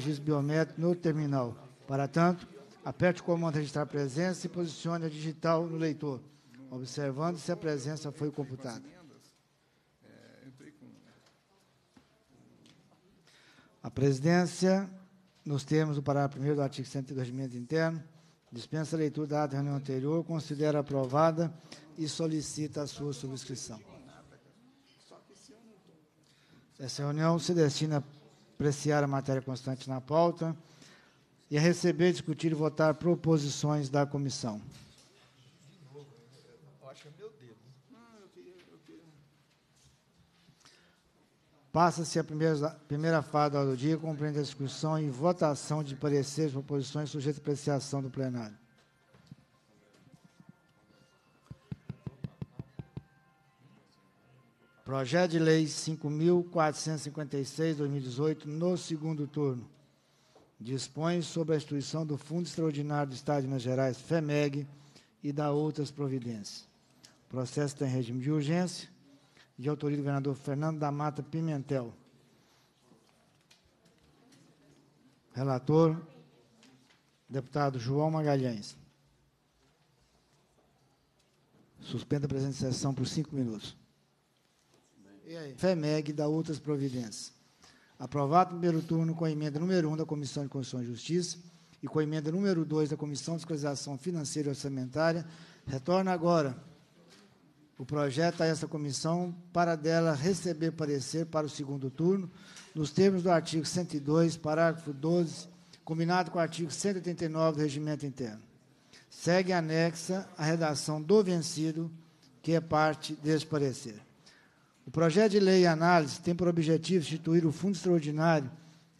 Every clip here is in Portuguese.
registro biométrico no terminal. Para tanto, aperte o comando registrar presença e posicione a digital no leitor, observando se a presença foi computada. A presidência, nos termos do parágrafo 1 do artigo 102 do regimento interno, dispensa a leitura da ata reunião anterior, considera aprovada e solicita a sua subscrição. Essa reunião se destina apreciar a matéria constante na pauta e a receber, discutir e votar proposições da comissão. Passa-se a primeira, primeira fase do dia, compreende a discussão e votação de pareceres e proposições sujeitas à apreciação do plenário. Projeto de Lei 5.456-2018, no segundo turno. Dispõe sobre a instituição do Fundo Extraordinário do Estado de Minas Gerais, FEMEG, e da outras providências. O processo tem regime de urgência de autoria do governador Fernando da Mata Pimentel. Relator, deputado João Magalhães. Suspenda a presente sessão por cinco minutos. FEMEG da outras providências. Aprovado no primeiro turno com a emenda número 1 um da Comissão de Constituição e Justiça e com a emenda número 2 da Comissão de Fiscalização Financeira e Orçamentária, retorna agora o projeto a essa comissão para dela receber parecer para o segundo turno, nos termos do artigo 102, parágrafo 12, combinado com o artigo 189 do Regimento Interno. Segue anexa a redação do vencido, que é parte deste parecer. O projeto de lei e análise tem por objetivo instituir o Fundo Extraordinário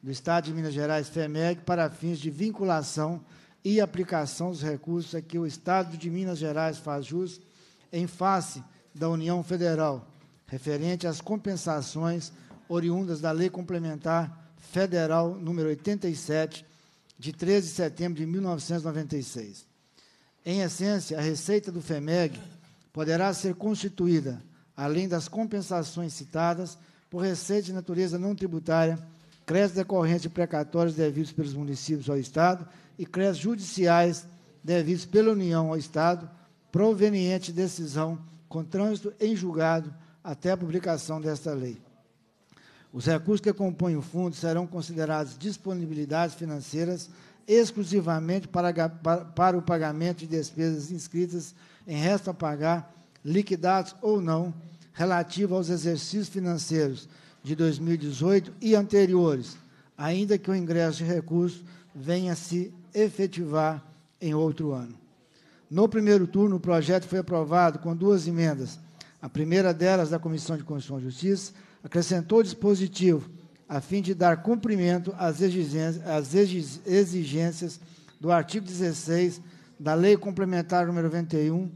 do Estado de Minas Gerais, FEMEG, para fins de vinculação e aplicação dos recursos a que o Estado de Minas Gerais faz jus em face da União Federal, referente às compensações oriundas da Lei Complementar Federal número 87, de 13 de setembro de 1996. Em essência, a receita do FEMEG poderá ser constituída, além das compensações citadas, por receita de natureza não tributária, créditos decorrentes de precatórios devidos pelos municípios ao Estado e créditos judiciais devidos pela União ao Estado, proveniente de decisão com trânsito em julgado até a publicação desta lei. Os recursos que compõem o fundo serão considerados disponibilidades financeiras exclusivamente para, para, o pagamento de despesas inscritas em resto a pagar, liquidados ou não, relativo aos exercícios financeiros de 2018 e anteriores, ainda que o ingresso de recursos venha a se efetivar em outro ano. No primeiro turno, o projeto foi aprovado com duas emendas. A primeira delas, da Comissão de Constituição e Justiça, acrescentou dispositivo a fim de dar cumprimento às exigências, do artigo 16 da Lei Complementar número 91,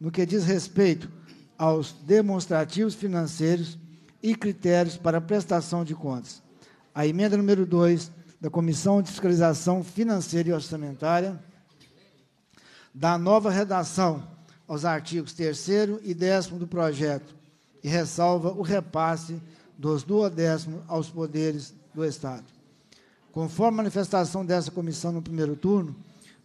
no que diz respeito aos demonstrativos financeiros e critérios para prestação de contas. A emenda número 2 da Comissão de Fiscalização Financeira e Orçamentária da nova redação aos artigos 3 e 10 do projeto e ressalva o repasse dos duodécimos aos poderes do Estado. Conforme a manifestação dessa comissão no primeiro turno,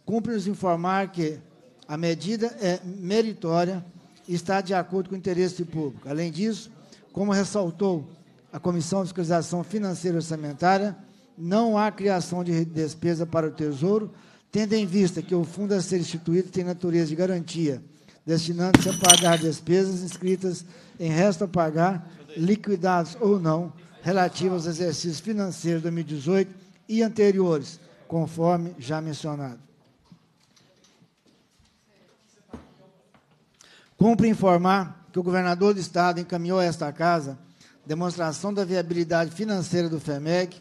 cumpre-nos informar que a medida é meritória e está de acordo com o interesse público. Além disso, como ressaltou a Comissão de Fiscalização Financeira e Orçamentária, não há criação de despesa para o Tesouro, tendo em vista que o fundo a ser instituído tem natureza de garantia, destinando-se a pagar despesas inscritas em resto a pagar, liquidados ou não, relativas aos exercícios financeiros de 2018 e anteriores, conforme já mencionado. Cumpre informar que o governador do Estado encaminhou a esta casa demonstração da viabilidade financeira do FEMEC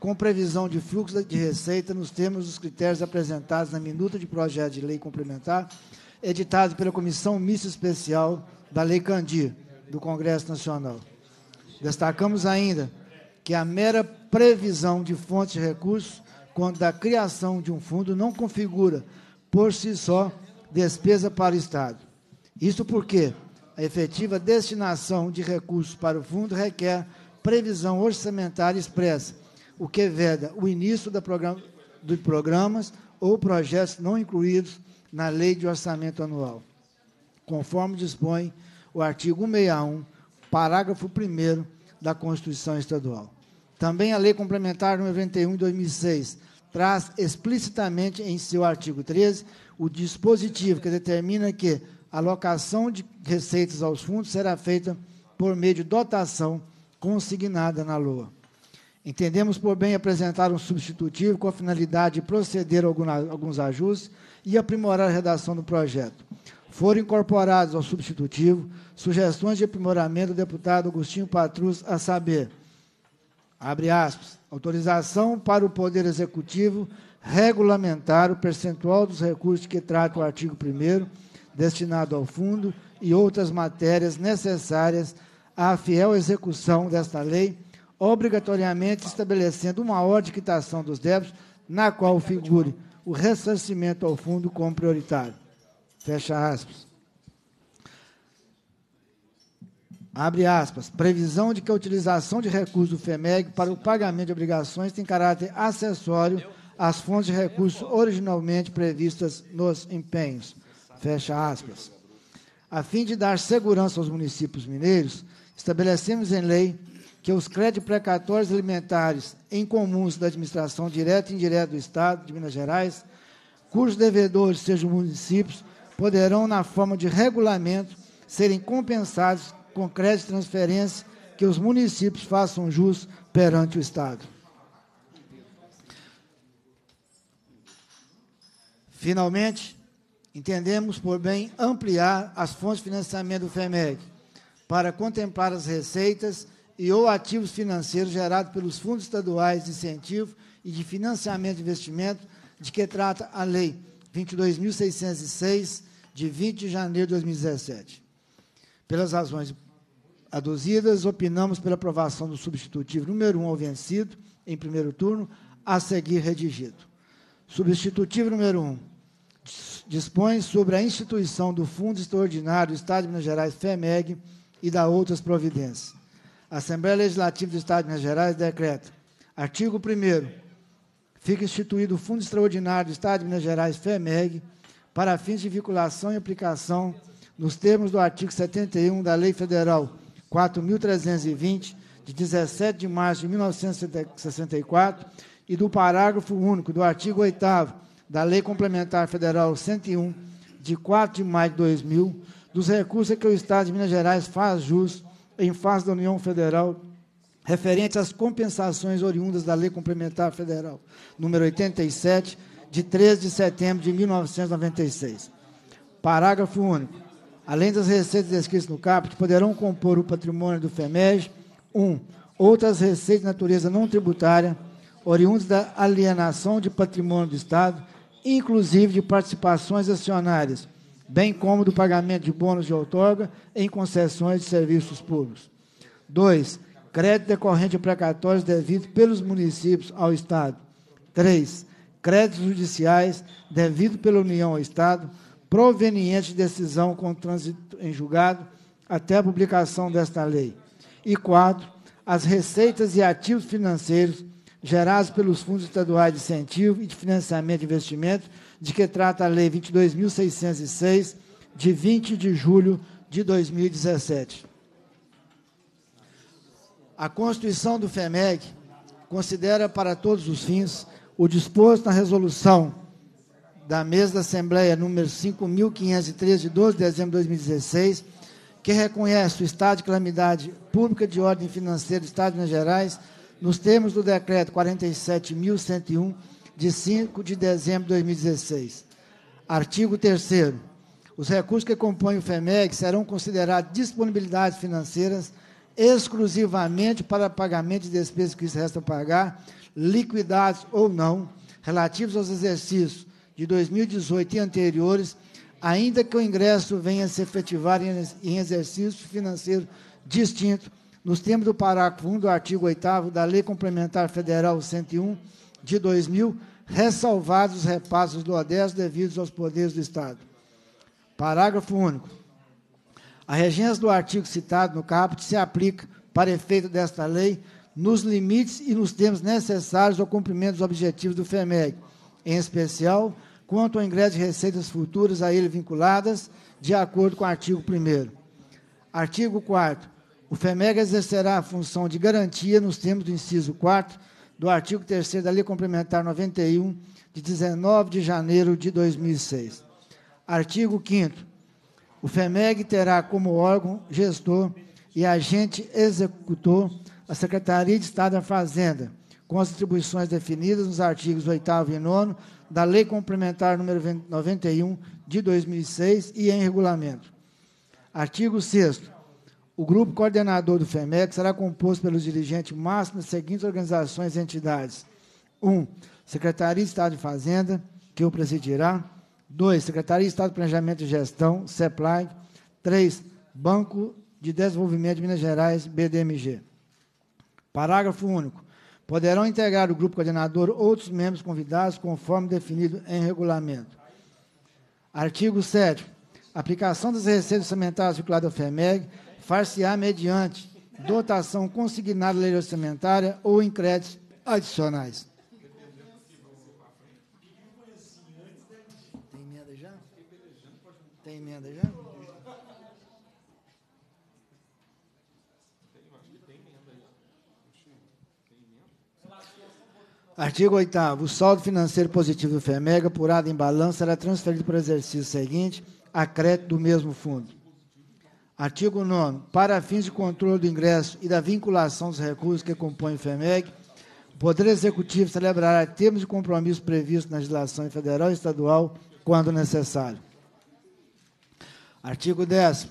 com previsão de fluxo de receita nos termos dos critérios apresentados na minuta de projeto de lei complementar, editado pela Comissão Mista Especial da Lei Candir, do Congresso Nacional. Destacamos ainda que a mera previsão de fontes de recursos quanto da criação de um fundo não configura, por si só, despesa para o Estado. Isso porque a efetiva destinação de recursos para o fundo requer previsão orçamentária expressa, o que veda o início da programa, programas ou projetos não incluídos na Lei de Orçamento Anual, conforme dispõe o artigo 161, parágrafo 1 da Constituição Estadual. Também a Lei Complementar número 91 de 2006 traz explicitamente em seu artigo 13 o dispositivo que determina que a alocação de receitas aos fundos será feita por meio de dotação consignada na LOA. Entendemos por bem apresentar um substitutivo com a finalidade de proceder a alguns ajustes e aprimorar a redação do projeto. Foram incorporados ao substitutivo sugestões de aprimoramento do deputado Agostinho Patrus, a saber, abre aspas, autorização para o Poder Executivo regulamentar o percentual dos recursos que trata o artigo 1 destinado ao fundo e outras matérias necessárias à fiel execução desta lei, obrigatoriamente estabelecendo uma ordem de quitação dos débitos na qual figure o ressarcimento ao fundo como prioritário. Fecha aspas. Abre aspas. Previsão de que a utilização de recursos do FEMEG para o pagamento de obrigações tem caráter acessório às fontes de recursos originalmente previstas nos empenhos. Fecha aspas. A fim de dar segurança aos municípios mineiros, estabelecemos em lei que os créditos precatórios alimentares em comuns da administração direta e indireta do Estado de Minas Gerais, cujos devedores sejam municípios, poderão, na forma de regulamento, serem compensados com crédito de transferência que os municípios façam jus perante o Estado. Finalmente, entendemos por bem ampliar as fontes de financiamento do FEMEG para contemplar as receitas e ou ativos financeiros gerados pelos fundos estaduais de incentivo e de financiamento de investimento de que trata a Lei 22.606, de 20 de janeiro de 2017. Pelas razões aduzidas, opinamos pela aprovação do substitutivo número 1 ao vencido, em primeiro turno, a seguir redigido. Substitutivo número 1 dispõe sobre a instituição do Fundo Extraordinário do Estado de Minas Gerais, FEMEG, e da outras providências. A Assembleia Legislativa do Estado de Minas Gerais decreta, artigo 1 fica instituído o Fundo Extraordinário do Estado de Minas Gerais, FEMEG, para fins de vinculação e aplicação nos termos do artigo 71 da Lei Federal 4.320, de 17 de março de 1964, e do parágrafo único do artigo 8 da Lei Complementar Federal 101, de 4 de maio de 2000, dos recursos que o Estado de Minas Gerais faz jus em face da União Federal referente às compensações oriundas da Lei Complementar Federal número 87, de 13 de setembro de 1996. Parágrafo único. Além das receitas descritas no caput, poderão compor o patrimônio do FEMEG 1. Um, outras receitas de natureza não tributária, oriundas da alienação de patrimônio do Estado, inclusive de participações acionárias, bem como do pagamento de bônus de outorga em concessões de serviços públicos. 2. Crédito decorrente de precatórios devido pelos municípios ao Estado. 3. Créditos judiciais devido pela União ao Estado, provenientes de decisão com trânsito em julgado até a publicação desta lei. E 4. As receitas e ativos financeiros gerados pelos fundos estaduais de incentivo e de financiamento de investimento, de que trata a Lei 22.606, de 20 de julho de 2017. A Constituição do FEMEG considera para todos os fins o disposto na resolução da mesa da Assembleia número 5.513, de 12 de dezembro de 2016, que reconhece o estado de calamidade pública de ordem financeira do Estado de Minas Gerais nos termos do decreto 47.101, de 5 de dezembro de 2016. Artigo 3 Os recursos que compõem o FEMEG serão considerados disponibilidades financeiras exclusivamente para pagamento de despesas que restam pagar, liquidados ou não, relativos aos exercícios de 2018 e anteriores, ainda que o ingresso venha a se efetivar em exercício financeiro distinto nos termos do parágrafo 1 do artigo 8 da Lei Complementar Federal 101 de 2000, ressalvados os repassos do ODS devidos aos poderes do Estado. Parágrafo único. A regência do artigo citado no caput se aplica, para efeito desta lei, nos limites e nos termos necessários ao cumprimento dos objetivos do FEMEG, em especial quanto ao ingresso de receitas futuras a ele vinculadas, de acordo com o artigo 1 Artigo 4 O FEMEG exercerá a função de garantia nos termos do inciso 4 do artigo 3 da Lei Complementar 91, de 19 de janeiro de 2006. Artigo 5 O FEMEG terá como órgão gestor e agente executor a Secretaria de Estado da Fazenda, com as atribuições definidas nos artigos 8 e 9 da Lei Complementar número 91 de 2006 e em regulamento. Artigo 6 O grupo coordenador do FEMEC será composto pelos dirigentes máximos das seguintes organizações e entidades. 1. Um, Secretaria de Estado de Fazenda, que o presidirá. 2. Secretaria de Estado de Planejamento e Gestão, CEPLAG. 3. Banco de Desenvolvimento de Minas Gerais, BDMG. Parágrafo único. Poderão integrar o grupo coordenador outros membros convidados, conforme definido em regulamento. Artigo 7. Aplicação das receitas orçamentárias vinculadas ao FEMEG far-se-á mediante dotação consignada à lei orçamentária ou em créditos adicionais. Tem emenda já? Tem emenda já? Artigo 8 O saldo financeiro positivo do FEMEG, apurado em balanço, será transferido para o exercício seguinte a crédito do mesmo fundo. Artigo 9 Para fins de controle do ingresso e da vinculação dos recursos que compõem o FEMEG, o Poder Executivo celebrará termos de compromisso previstos na legislação federal e estadual, quando necessário. Artigo 10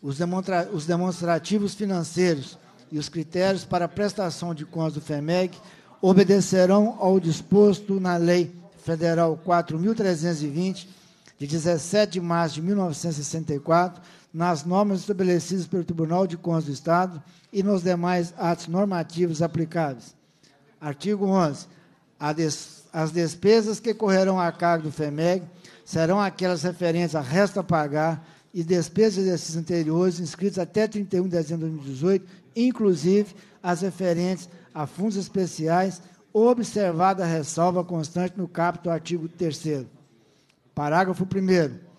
Os, demonstra os demonstrativos financeiros e os critérios para prestação de contas do FEMEG obedecerão ao disposto na Lei Federal 4.320, de 17 de março de 1964, nas normas estabelecidas pelo Tribunal de Contas do Estado e nos demais atos normativos aplicáveis. Artigo 11. As despesas que correrão a cargo do FEMEG serão aquelas referentes a resto a pagar e despesas de exercícios anteriores inscritas até 31 de dezembro de 2018, inclusive as referentes a fundos especiais, observada a ressalva constante no capítulo do artigo 3 Parágrafo 1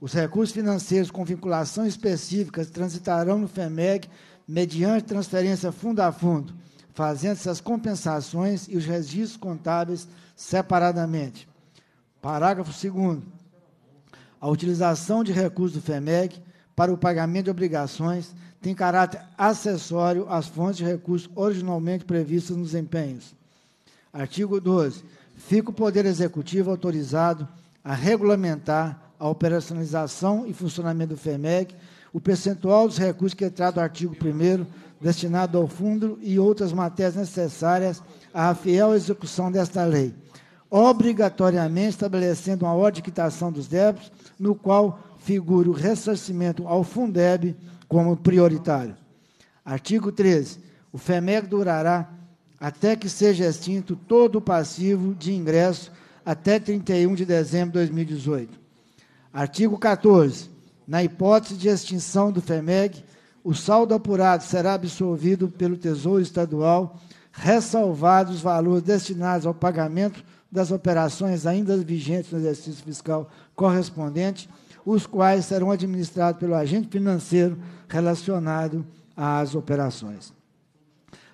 Os recursos financeiros com vinculação específica transitarão no FEMEG mediante transferência fundo a fundo, fazendo-se as compensações e os registros contábeis separadamente. Parágrafo 2 A utilização de recursos do FEMEG para o pagamento de obrigações tem caráter acessório às fontes de recursos originalmente previstas nos empenhos. Artigo 12. Fica o Poder Executivo autorizado a regulamentar a operacionalização e funcionamento do FEMEG, o percentual dos recursos que trata o artigo 1 destinado ao fundo e outras matérias necessárias à fiel execução desta lei, obrigatoriamente estabelecendo uma ordem de quitação dos débitos, no qual figure o ressarcimento ao Fundeb como prioritário. Artigo 13. O FEMEG durará até que seja extinto todo o passivo de ingresso até 31 de dezembro de 2018. Artigo 14. Na hipótese de extinção do FEMEG, o saldo apurado será absolvido pelo Tesouro Estadual, ressalvados os valores destinados ao pagamento das operações ainda vigentes no exercício fiscal correspondente, os quais serão administrados pelo agente financeiro relacionado às operações.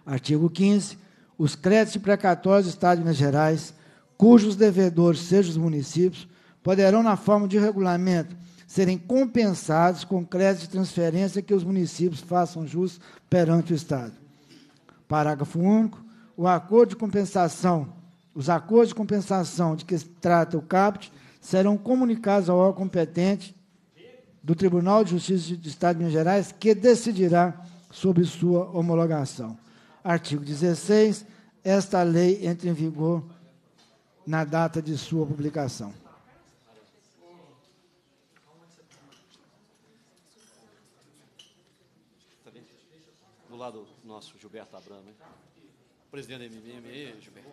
Artigo 15. Os créditos precatórios do Estado de Minas Gerais, cujos devedores sejam os municípios, poderão, na forma de regulamento, serem compensados com créditos de transferência que os municípios façam jus perante o Estado. Parágrafo único. O acordo de compensação, os acordos de compensação de que trata o CAPT serão comunicados ao órgão competente do Tribunal de Justiça do Estado de Minas Gerais, que decidirá sobre sua homologação. Artigo 16. Esta lei entra em vigor na data de sua publicação. Do lado nosso, Gilberto Abramo, presidente da MME, Gilberto.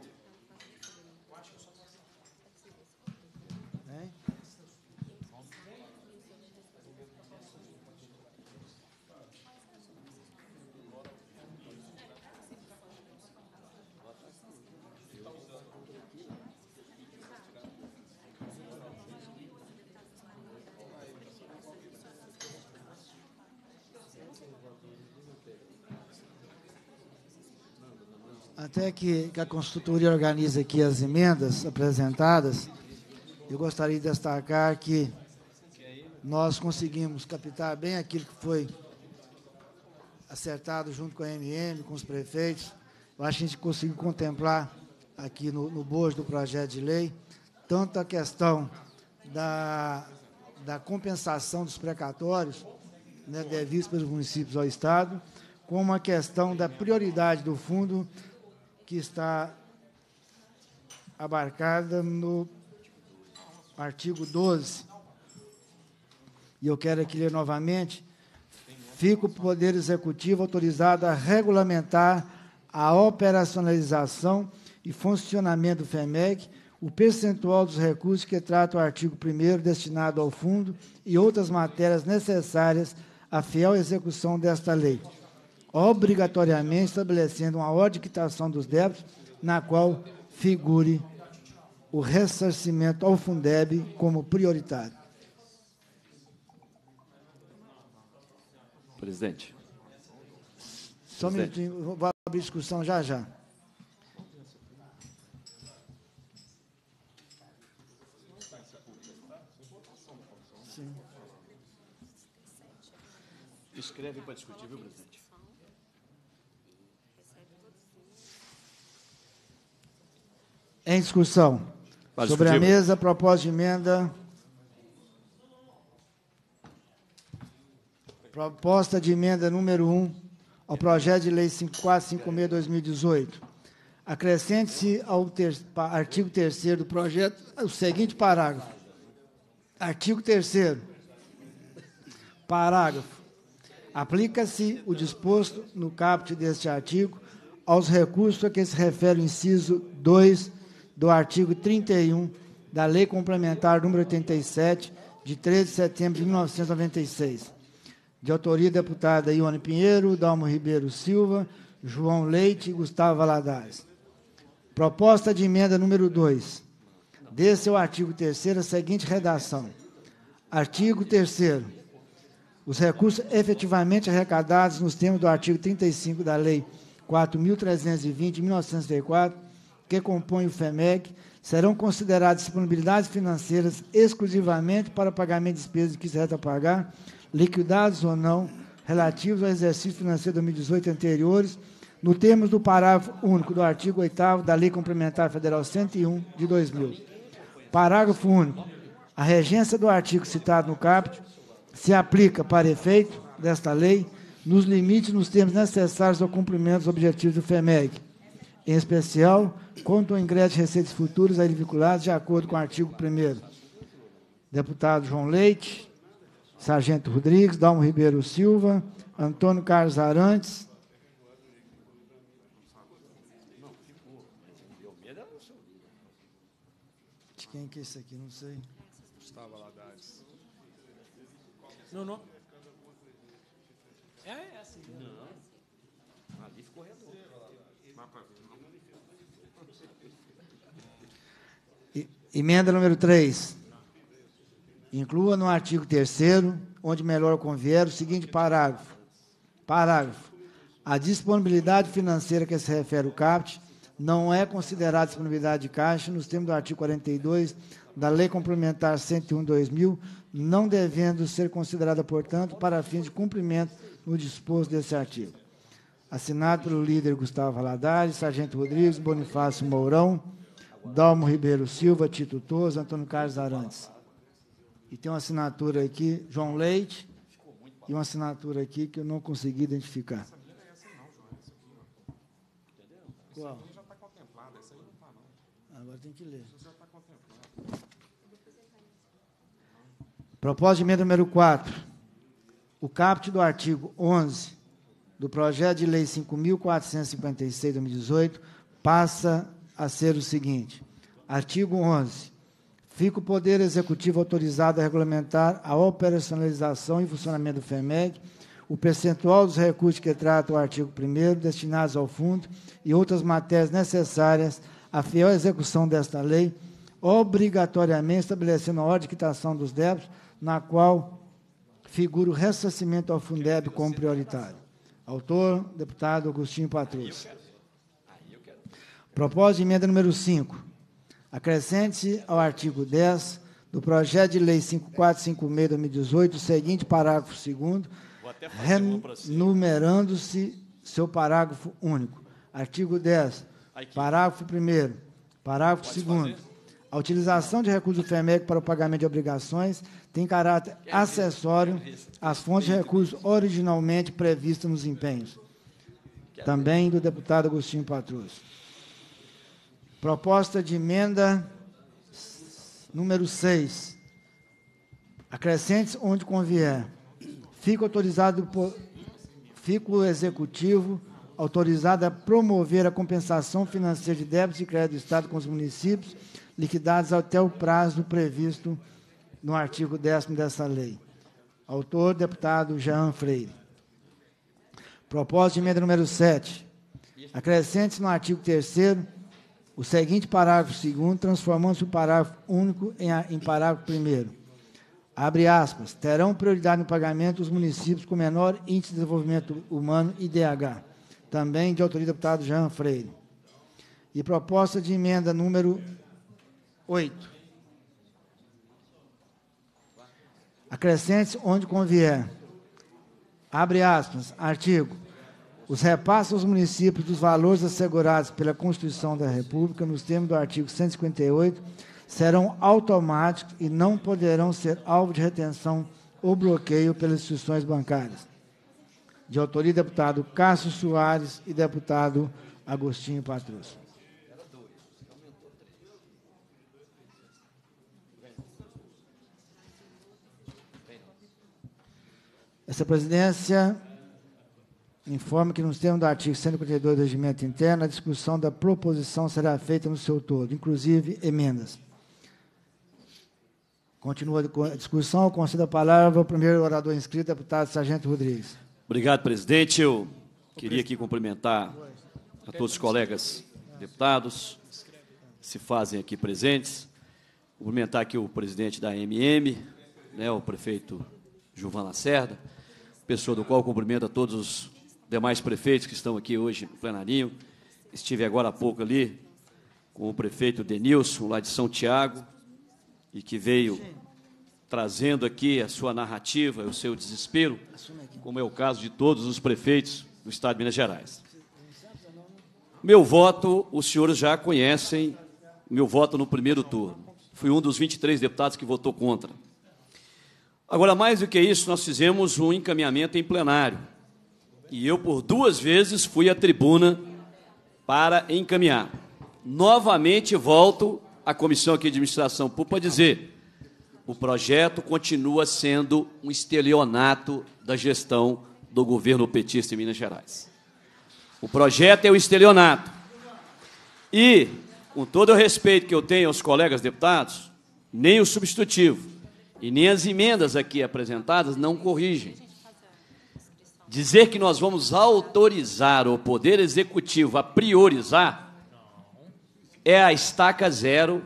Até que, que a consultoria organize aqui as emendas apresentadas, eu gostaria de destacar que nós conseguimos captar bem aquilo que foi acertado junto com a MM, com os prefeitos. Eu acho que a gente conseguiu contemplar aqui no, no bojo do projeto de lei, tanto a questão da, da compensação dos precatórios né, devidos pelos municípios ao Estado, como a questão da prioridade do fundo que está abarcada no artigo 12. E eu quero aqui ler novamente fica o Poder Executivo autorizado a regulamentar a operacionalização e funcionamento do FEMEC, o percentual dos recursos que trata o artigo 1 destinado ao fundo e outras matérias necessárias à fiel execução desta lei, obrigatoriamente estabelecendo uma ordem de quitação dos débitos, na qual figure o ressarcimento ao Fundeb como prioritário. Presidente. Só um minutinho, vou abrir discussão já já. Sim. Escreve para discutir, viu, presidente? Em discussão. Sobre a mesa, proposta de emenda Proposta de emenda número 1 ao projeto de lei 5456-2018. Acrescente-se ao ter, artigo 3 do projeto o seguinte parágrafo. Artigo 3 Parágrafo. Aplica-se o disposto no caput deste artigo aos recursos a que se refere o inciso 2 do artigo 31 da Lei Complementar número 87, de 13 de setembro de 1996 de autoria deputada Ione Pinheiro, Dalmo Ribeiro Silva, João Leite e Gustavo Valadares. Proposta de emenda número 2. Desse o artigo 3 a seguinte redação. Artigo 3 Os recursos efetivamente arrecadados nos termos do artigo 35 da Lei 4.320, de 1964, que compõe o FEMEC, serão consideradas disponibilidades financeiras exclusivamente para pagamento de despesas que se resta a pagar liquidados ou não, relativos ao exercício financeiro 2018 anteriores, no termos do parágrafo único do artigo 8 da Lei Complementar Federal 101 de 2000. Parágrafo único. A regência do artigo citado no caput se aplica para efeito desta lei nos limites nos termos necessários ao cumprimento dos objetivos do FEMEG, em especial quanto ao ingresso de receitas futuras a ele vinculados de acordo com o artigo 1 Deputado João Leite, Sargento Rodrigues, Dalmo Ribeiro Silva, Antônio Carlos Arantes. De quem que é esse aqui? Não sei. Gustavo Aladares. Não, não. É, é assim. Não. Ali ficou redondo. Emenda número 3. Inclua no artigo 3 onde melhor convier, o seguinte parágrafo. Parágrafo. A disponibilidade financeira que se refere o CAPT não é considerada disponibilidade de caixa nos termos do artigo 42 da Lei Complementar 101/2000, não devendo ser considerada, portanto, para fins de cumprimento no disposto desse artigo. Assinado pelo líder Gustavo Valadares, Sargento Rodrigues, Bonifácio Mourão, Dalmo Ribeiro Silva, Tito Toso, Antônio Carlos Arantes. E tem uma assinatura aqui, João Leite, e uma assinatura aqui que eu não consegui identificar. Qual? Agora tem que ler. Proposta de emenda número 4. O caput do artigo 11 do projeto de lei 5.456 de 2018 passa a ser o seguinte: artigo 11 fica o Poder Executivo autorizado a regulamentar a operacionalização e funcionamento do FEMEG, o percentual dos recursos que trata o artigo 1 destinados ao fundo e outras matérias necessárias à fiel execução desta lei, obrigatoriamente estabelecendo a ordem de quitação dos débitos, na qual figura o ressarcimento ao Fundeb como prioritário. Autor, deputado Agostinho Patrus. Proposta de emenda número 5. Acrescente ao artigo 10 do projeto de lei 5456-2018 o seguinte parágrafo 2 renumerando-se seu parágrafo único. Artigo 10, parágrafo 1 parágrafo 2 A utilização de recursos do FEMEC para o pagamento de obrigações tem caráter acessório às fontes de recursos originalmente previstas nos empenhos. Também do deputado Agostinho Patrus. Proposta de emenda número 6. Acrescentes onde convier. Fica autorizado por, o executivo autorizado a promover a compensação financeira de débitos e crédito do Estado com os municípios liquidados até o prazo previsto no artigo 10 dessa lei. Autor, deputado Jean Freire. Proposta de emenda número 7. Acrescente no artigo 3 o seguinte parágrafo 2 transformando-se o parágrafo único em, em parágrafo 1 Abre aspas. Terão prioridade no pagamento os municípios com menor índice de desenvolvimento humano, IDH. Também de autoria do deputado Jean Freire. E proposta de emenda número 8. Acrescente onde convier. Abre aspas. Artigo. Os repasses aos municípios dos valores assegurados pela Constituição da República, nos termos do artigo 158, serão automáticos e não poderão ser alvo de retenção ou bloqueio pelas instituições bancárias. De autoria do deputado Cássio Soares e deputado Agostinho Patrus. Essa presidência informa que, nos termos do artigo 152 do Regimento Interno, a discussão da proposição será feita no seu todo, inclusive emendas. Continua a discussão, concedo a palavra ao primeiro orador inscrito, deputado Sargento Rodrigues. Obrigado, presidente. Eu queria aqui cumprimentar a todos os colegas deputados que se fazem aqui presentes. Cumprimentar aqui o presidente da MM, né, o prefeito Gilvan Lacerda, pessoa do qual cumprimento a todos os demais prefeitos que estão aqui hoje no plenarinho. Estive agora há pouco ali com o prefeito Denilson, lá de São Tiago, e que veio trazendo aqui a sua narrativa, o seu desespero, como é o caso de todos os prefeitos do Estado de Minas Gerais. Meu voto, os senhores já conhecem, meu voto no primeiro turno. Fui um dos 23 deputados que votou contra. Agora, mais do que isso, nós fizemos um encaminhamento em plenário e eu, por duas vezes, fui à tribuna para encaminhar. Novamente volto à comissão aqui de administração pública para dizer: o projeto continua sendo um estelionato da gestão do governo petista em Minas Gerais. O projeto é o estelionato. E, com todo o respeito que eu tenho aos colegas deputados, nem o substitutivo e nem as emendas aqui apresentadas não corrigem. Dizer que nós vamos autorizar o Poder Executivo a priorizar é a estaca zero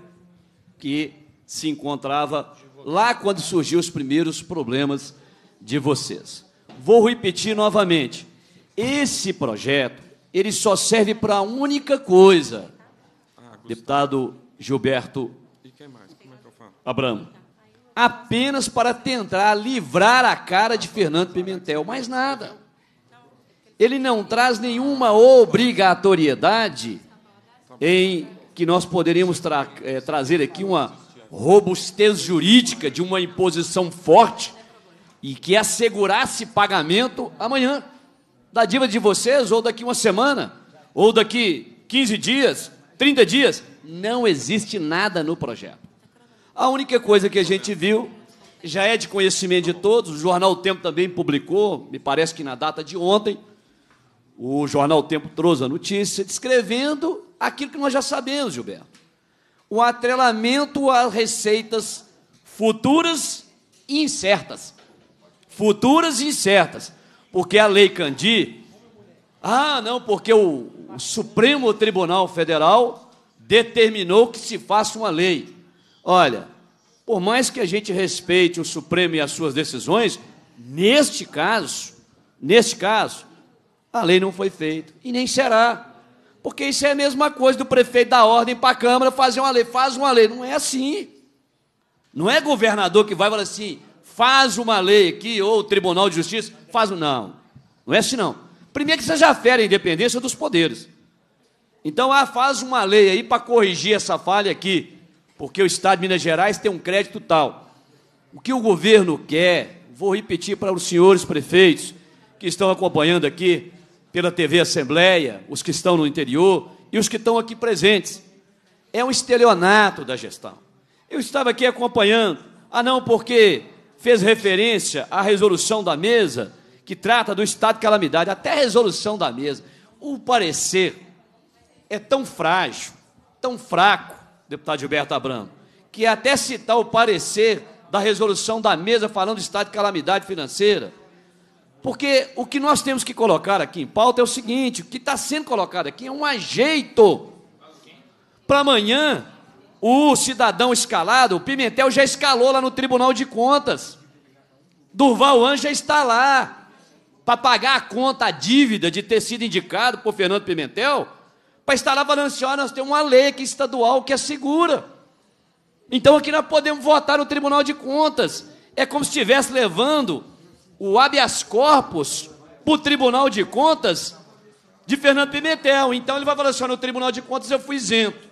que se encontrava lá quando surgiu os primeiros problemas de vocês. Vou repetir novamente. Esse projeto, ele só serve para a única coisa. Deputado Gilberto Abramo apenas para tentar livrar a cara de Fernando Pimentel, mais nada. Ele não traz nenhuma obrigatoriedade em que nós poderíamos tra é, trazer aqui uma robustez jurídica de uma imposição forte e que assegurasse pagamento amanhã da dívida de vocês, ou daqui uma semana, ou daqui 15 dias, 30 dias. Não existe nada no projeto. A única coisa que a gente viu, já é de conhecimento de todos, o jornal o Tempo também publicou, me parece que na data de ontem, o jornal o Tempo trouxe a notícia descrevendo aquilo que nós já sabemos, Gilberto. O atrelamento a receitas futuras e incertas. Futuras e incertas. Porque a lei Candi, ah, não, porque o, o Supremo Tribunal Federal determinou que se faça uma lei. Olha, por mais que a gente respeite o Supremo e as suas decisões, neste caso, neste caso, a lei não foi feita e nem será. Porque isso é a mesma coisa do prefeito dar ordem para a Câmara fazer uma lei. Faz uma lei. Não é assim. Não é governador que vai falar assim, faz uma lei aqui, ou o Tribunal de Justiça, faz. Não. Não é assim, não. Primeiro que você já fere a independência dos poderes. Então, ah, faz uma lei aí para corrigir essa falha aqui, porque o Estado de Minas Gerais tem um crédito tal. O que o governo quer, vou repetir para os senhores prefeitos que estão acompanhando aqui pela TV Assembleia, os que estão no interior e os que estão aqui presentes, é um estelionato da gestão. Eu estava aqui acompanhando, ah, não, porque fez referência à resolução da mesa que trata do estado de calamidade, até a resolução da mesa. O parecer é tão frágil, tão fraco, deputado Gilberto Abramo, que até citar o parecer da resolução da mesa falando do estado de calamidade financeira. Porque o que nós temos que colocar aqui em pauta é o seguinte: o que está sendo colocado aqui é um ajeito para amanhã. O cidadão escalado, o Pimentel já escalou lá no Tribunal de Contas. Durval Anjo já está lá para pagar a conta, a dívida de ter sido indicado por Fernando Pimentel para estar lá falando assim, nós temos uma lei aqui estadual que assegura. Então aqui nós podemos votar no Tribunal de Contas. É como se estivesse levando o habeas corpus para o Tribunal de Contas de Fernando Pimentel. Então ele vai falar assim, no Tribunal de Contas eu fui isento.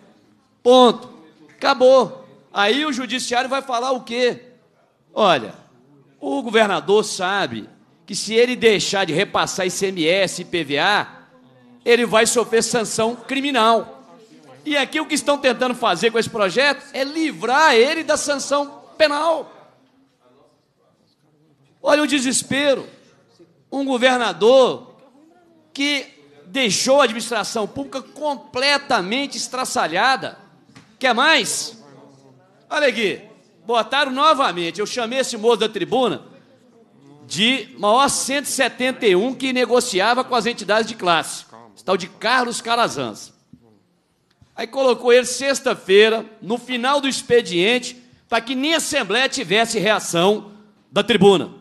Ponto. Acabou. Aí o judiciário vai falar o quê? Olha, o governador sabe que se ele deixar de repassar ICMS e PVA, ele vai sofrer sanção criminal. E aqui o que estão tentando fazer com esse projeto é livrar ele da sanção penal. Olha o desespero. Um governador que deixou a administração pública completamente estraçalhada. Quer mais? Olha aqui, botaram novamente. Eu chamei esse moço da tribuna de maior 171 que negociava com as entidades de classe tal de Carlos Calazans. Aí colocou ele sexta-feira, no final do expediente, para que nem a Assembleia tivesse reação da tribuna.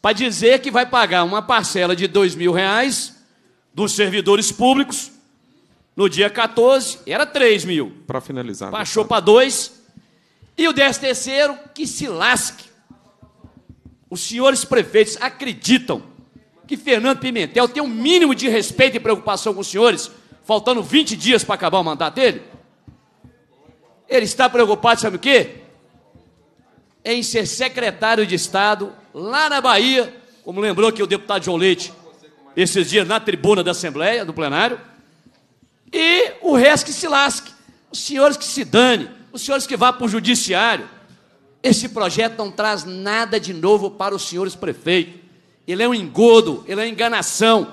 Para dizer que vai pagar uma parcela de dois mil reais dos servidores públicos. No dia 14, era 3 mil. Para finalizar. Baixou para dois. E o décimo terceiro, que se lasque. Os senhores prefeitos acreditam que Fernando Pimentel tem um mínimo de respeito e preocupação com os senhores, faltando 20 dias para acabar o mandato dele? Ele está preocupado, sabe o quê? Em ser secretário de Estado lá na Bahia, como lembrou que o deputado João Leite, esses dias na tribuna da Assembleia, do plenário, e o resto que se lasque, os senhores que se dane, os senhores que vá para o judiciário. Esse projeto não traz nada de novo para os senhores prefeitos ele é um engodo, ele é enganação,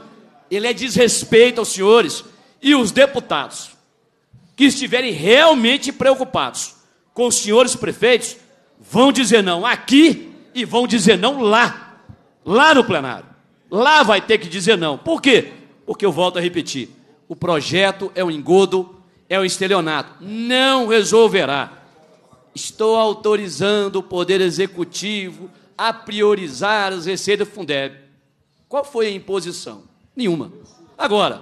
ele é desrespeito aos senhores e os deputados que estiverem realmente preocupados com os senhores prefeitos vão dizer não aqui e vão dizer não lá, lá no plenário. Lá vai ter que dizer não. Por quê? Porque eu volto a repetir: o projeto é um engodo, é um estelionato. Não resolverá. Estou autorizando o Poder Executivo a priorizar as receitas do Fundeb. Qual foi a imposição? Nenhuma. Agora,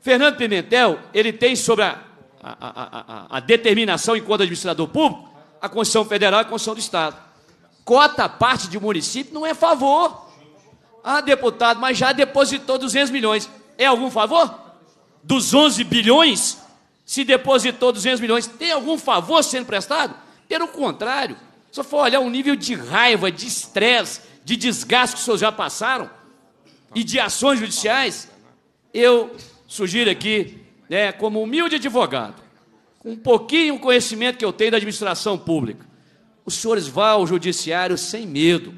Fernando Pimentel, ele tem sobre a, a, a, a determinação enquanto administrador público, a Constituição Federal e a Constituição do Estado. Cota parte de município não é favor. Ah, deputado, mas já depositou 200 milhões. É algum favor? Dos 11 bilhões, se depositou 200 milhões, tem algum favor sendo prestado? Pelo contrário, se for olhar o nível de raiva, de estresse, de desgaste que os senhores já passaram e de ações judiciais, eu sugiro aqui, né, como humilde advogado, com um pouquinho conhecimento que eu tenho da administração pública, os senhores vá ao judiciário sem medo,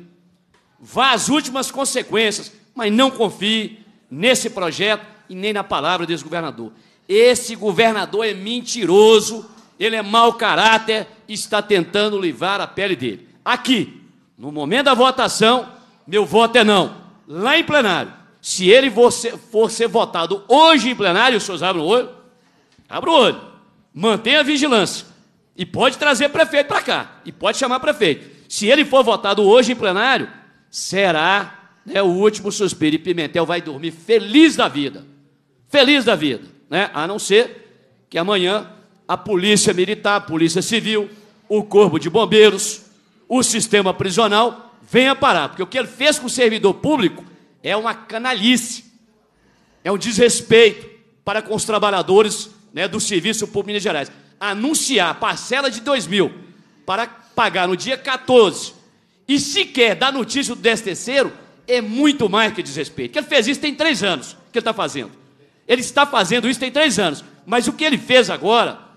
vá às últimas consequências, mas não confie nesse projeto e nem na palavra desse governador. Esse governador é mentiroso, ele é mau caráter e está tentando livrar a pele dele. Aqui, no momento da votação, meu voto é não. Lá em plenário, se ele for ser, for ser votado hoje em plenário, os senhores abrem o olho? Abra o olho. Mantenha a vigilância. E pode trazer prefeito para cá. E pode chamar prefeito. Se ele for votado hoje em plenário, será né, o último suspiro. E Pimentel vai dormir feliz da vida. Feliz da vida. né? a não ser que amanhã a polícia militar, a polícia civil, o corpo de bombeiros, o sistema prisional venha parar. Porque o que ele fez com o servidor público é uma canalice, é um desrespeito para com os trabalhadores né, do Serviço Público Minas Gerais. Anunciar parcela de 2 mil para pagar no dia 14 e sequer dar notícia do 13 terceiro é muito mais que desrespeito. Que ele fez isso tem três anos que ele está fazendo. Ele está fazendo isso tem três anos. Mas o que ele fez agora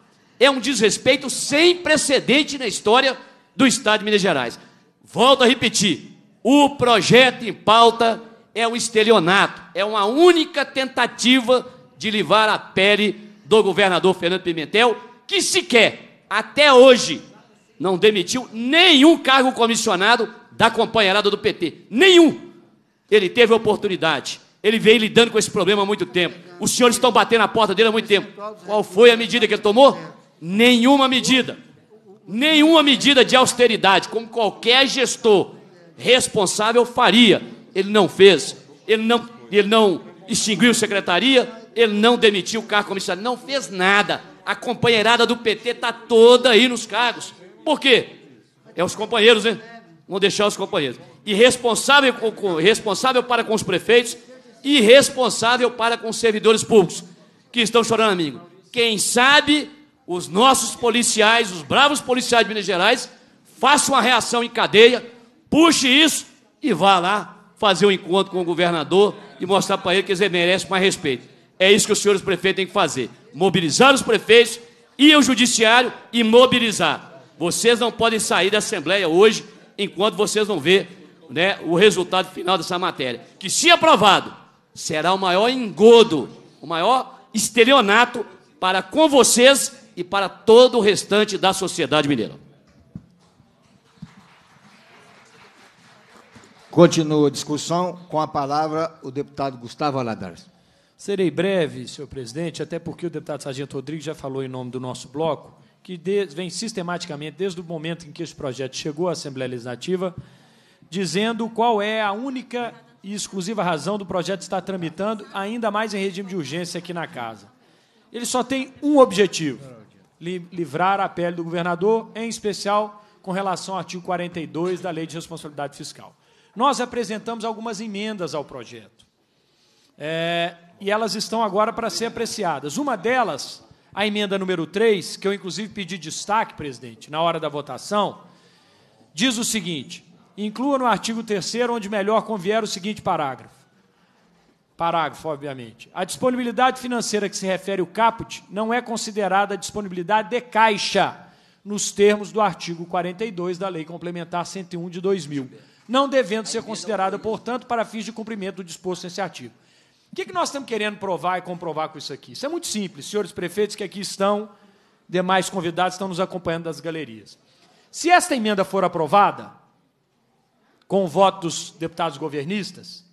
é um desrespeito sem precedente na história do Estado de Minas Gerais. Volto a repetir: o projeto em pauta é um estelionato, é uma única tentativa de livrar a pele do governador Fernando Pimentel, que sequer, até hoje, não demitiu nenhum cargo comissionado da companheirada do PT. Nenhum. Ele teve oportunidade. Ele veio lidando com esse problema há muito tempo. Os senhores estão batendo na porta dele há muito tempo. Qual foi a medida que ele tomou? Nenhuma medida. Nenhuma medida de austeridade, como qualquer gestor responsável faria. Ele não fez. Ele não, ele não extinguiu secretaria, ele não demitiu o cargo comissário, não fez nada. A companheirada do PT está toda aí nos cargos. Por quê? É os companheiros, né? Vão deixar os companheiros e responsável, para com os prefeitos e responsável para com os servidores públicos que estão chorando amigo. Quem sabe os nossos policiais, os bravos policiais de Minas Gerais, façam uma reação em cadeia, puxe isso e vá lá fazer um encontro com o governador e mostrar para ele que eles merecem mais respeito. É isso que os senhores prefeitos têm que fazer: mobilizar os prefeitos, ir ao judiciário e mobilizar. Vocês não podem sair da Assembleia hoje enquanto vocês não ver né, o resultado final dessa matéria, que, se aprovado, será o maior engodo, o maior estelionato para com vocês e para todo o restante da sociedade mineira. Continua a discussão com a palavra o deputado Gustavo Aladares. Serei breve, senhor presidente, até porque o deputado Sargento Rodrigues já falou em nome do nosso bloco, que vem sistematicamente, desde o momento em que esse projeto chegou à Assembleia Legislativa, dizendo qual é a única e exclusiva razão do projeto estar tramitando, ainda mais em regime de urgência aqui na casa. Ele só tem um objetivo: livrar a pele do governador, em especial com relação ao artigo 42 da Lei de Responsabilidade Fiscal. Nós apresentamos algumas emendas ao projeto. É, e elas estão agora para ser apreciadas. Uma delas, a emenda número 3, que eu inclusive pedi destaque, presidente, na hora da votação, diz o seguinte: Inclua no artigo 3 onde melhor convier o seguinte parágrafo. Parágrafo, obviamente. A disponibilidade financeira que se refere o caput não é considerada disponibilidade de caixa nos termos do artigo 42 da Lei Complementar 101 de 2000, não devendo ser considerada, portanto, para fins de cumprimento do disposto nesse artigo. O que, que nós estamos querendo provar e comprovar com isso aqui? Isso é muito simples, senhores prefeitos que aqui estão, demais convidados estão nos acompanhando das galerias. Se esta emenda for aprovada, com o voto dos deputados governistas,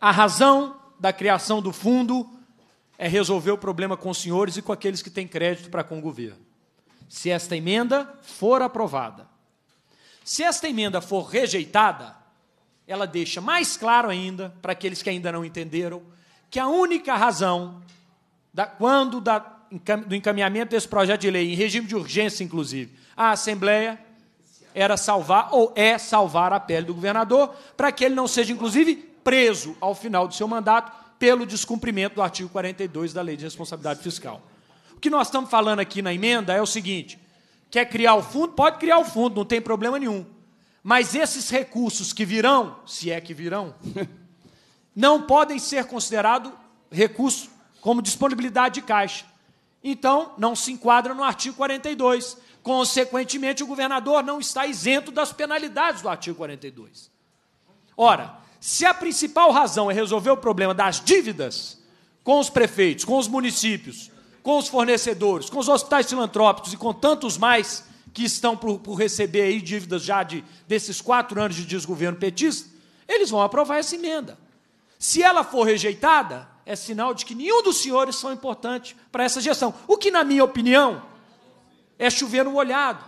a razão da criação do fundo é resolver o problema com os senhores e com aqueles que têm crédito para com o governo. Se esta emenda for aprovada. Se esta emenda for rejeitada, ela deixa mais claro ainda, para aqueles que ainda não entenderam, que a única razão, da, quando da, do encaminhamento desse projeto de lei, em regime de urgência, inclusive, à Assembleia, era salvar, ou é salvar a pele do governador, para que ele não seja, inclusive, preso ao final do seu mandato pelo descumprimento do artigo 42 da Lei de Responsabilidade Fiscal. O que nós estamos falando aqui na emenda é o seguinte: quer criar o fundo? Pode criar o fundo, não tem problema nenhum. Mas esses recursos que virão, se é que virão, não podem ser considerados recursos como disponibilidade de caixa. Então, não se enquadra no artigo 42. Consequentemente, o governador não está isento das penalidades do artigo 42. Ora, se a principal razão é resolver o problema das dívidas com os prefeitos, com os municípios, com os fornecedores, com os hospitais filantrópicos e com tantos mais que estão por, por receber aí dívidas já de, desses quatro anos de desgoverno petista, eles vão aprovar essa emenda. Se ela for rejeitada, é sinal de que nenhum dos senhores são importantes para essa gestão. O que, na minha opinião, é chover no olhado,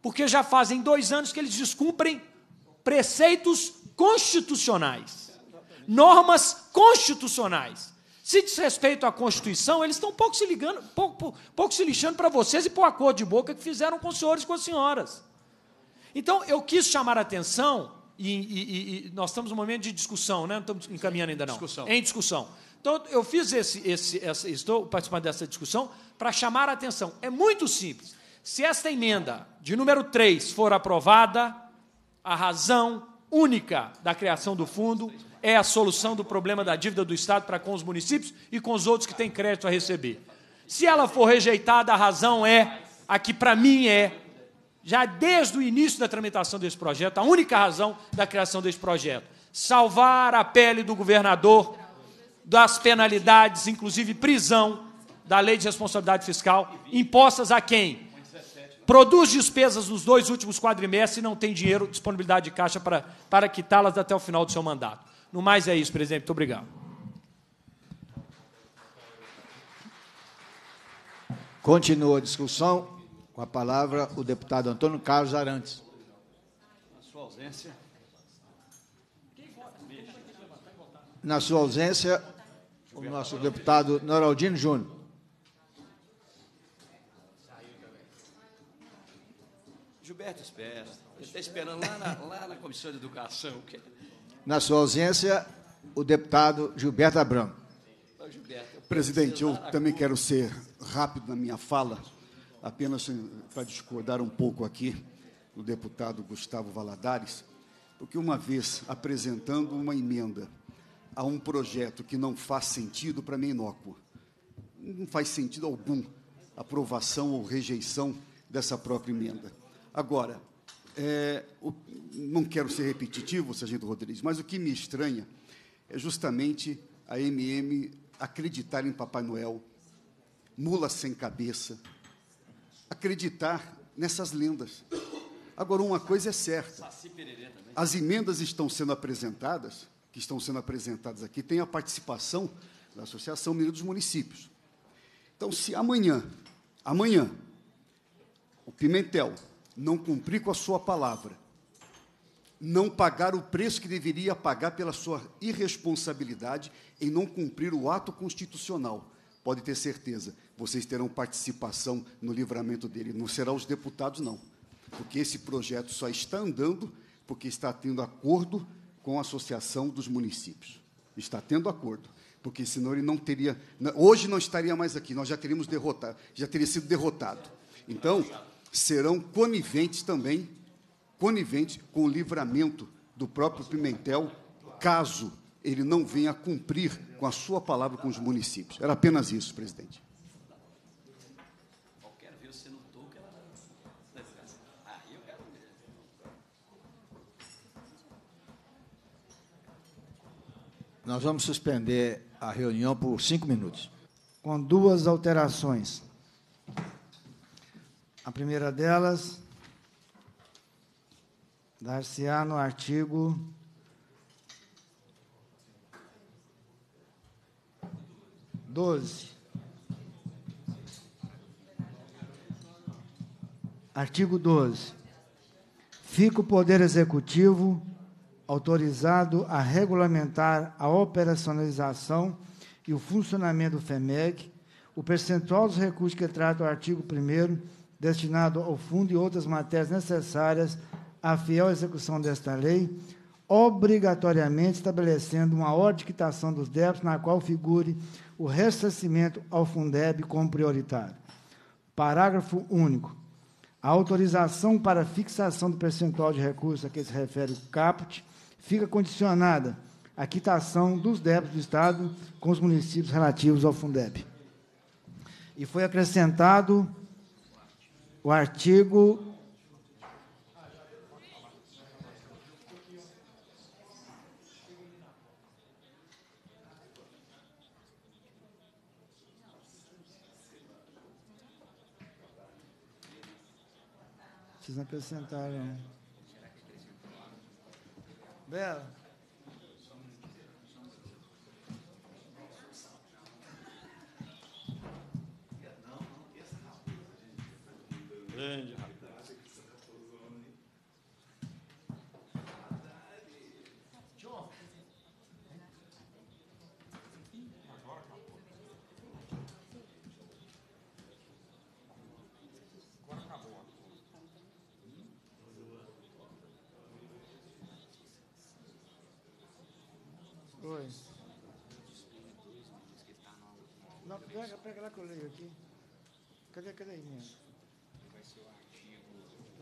porque já fazem dois anos que eles descumprem preceitos constitucionais, normas constitucionais. Se diz respeito à Constituição, eles estão pouco se ligando, pouco, pouco se lixando para vocês e para o acordo de boca que fizeram com os senhores e com as senhoras. Então, eu quis chamar a atenção, e, e, e nós estamos num momento de discussão, né? não estamos encaminhando ainda não. Discussão. Em discussão. Então, eu fiz esse, esse, essa, estou participando dessa discussão para chamar a atenção. É muito simples. Se esta emenda de número 3 for aprovada, a razão única da criação do fundo é a solução do problema da dívida do Estado para com os municípios e com os outros que têm crédito a receber. Se ela for rejeitada, a razão é a que, para mim, é, já desde o início da tramitação desse projeto, a única razão da criação desse projeto: salvar a pele do governador das penalidades, inclusive prisão, da lei de responsabilidade fiscal, impostas a quem? Produz despesas nos dois últimos quadrimestres e não tem dinheiro, disponibilidade de caixa para, para quitá-las até o final do seu mandato. No mais é isso, presidente. Muito obrigado. Continua a discussão. Com a palavra, o deputado Antônio Carlos Arantes. Na sua ausência. Na sua ausência, o nosso deputado Noraldino Júnior. Gilberto espera. Ele está esperando lá na, lá na Comissão de Educação. Que... Na sua ausência, o deputado Gilberto eu Presidente, eu também quero ser rápido na minha fala, apenas para discordar um pouco aqui do deputado Gustavo Valadares, porque uma vez apresentando uma emenda a um projeto que não faz sentido, para mim é inócuo. Não faz sentido algum aprovação ou rejeição dessa própria emenda. Agora, é, o- não quero ser repetitivo, Sargento Rodrigues, mas o que me estranha é justamente a MM acreditar em Papai Noel, mula sem cabeça, acreditar nessas lendas. Agora, uma coisa é certa: as emendas estão sendo apresentadas, que estão sendo apresentadas aqui, tem a participação da Associação Mineira dos Municípios. Então, se amanhã, amanhã, o Pimentel não cumprir com a sua palavra, não pagar o preço que deveria pagar pela sua irresponsabilidade em não cumprir o ato constitucional. Pode ter certeza, vocês terão participação no livramento dele. Não serão os deputados, não. Porque esse projeto só está andando porque está tendo acordo com a Associação dos Municípios. Está tendo acordo. Porque senão ele não teria. Hoje não estaria mais aqui, nós já teríamos derrotado, já teria sido derrotado. Então, serão coniventes também conivente com o livramento do próprio Pimentel, caso ele não venha a cumprir com a sua palavra com os municípios. Era apenas isso, presidente. Ver. Nós vamos suspender a reunião por cinco minutos. com duas alterações. A primeira delas, dar-se-á no artigo doze. Artigo 12. Fica o Poder Executivo autorizado a regulamentar a operacionalização e o funcionamento do FEMEG, o percentual dos recursos que trata o artigo 1 destinado ao fundo e outras matérias necessárias à fiel execução desta lei, obrigatoriamente estabelecendo uma ordem de quitação dos débitos na qual figure o ressarcimento ao Fundeb como prioritário. Parágrafo único. A autorização para fixação do percentual de recursos a que se refere o caput fica condicionada à quitação dos débitos do Estado com os municípios relativos ao Fundeb. E foi acrescentado o artigo Vocês não acrescentaram. Bela. Grande, rapaz. Agora acabou agora acabou Oi. Não, pega, pega lá que eu leio aqui. Cadê, cadê, minha?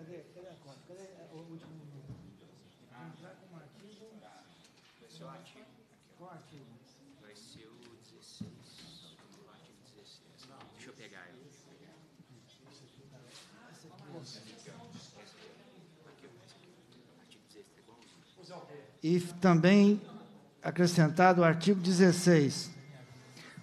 Cadê, cadê a conta? Cadê o último número? Entrar com artigo. Vai ser o artigo. Qual artigo? Vai ser o 16. O artigo 16. Deixa eu pegar ele. E também acrescentado o artigo 16.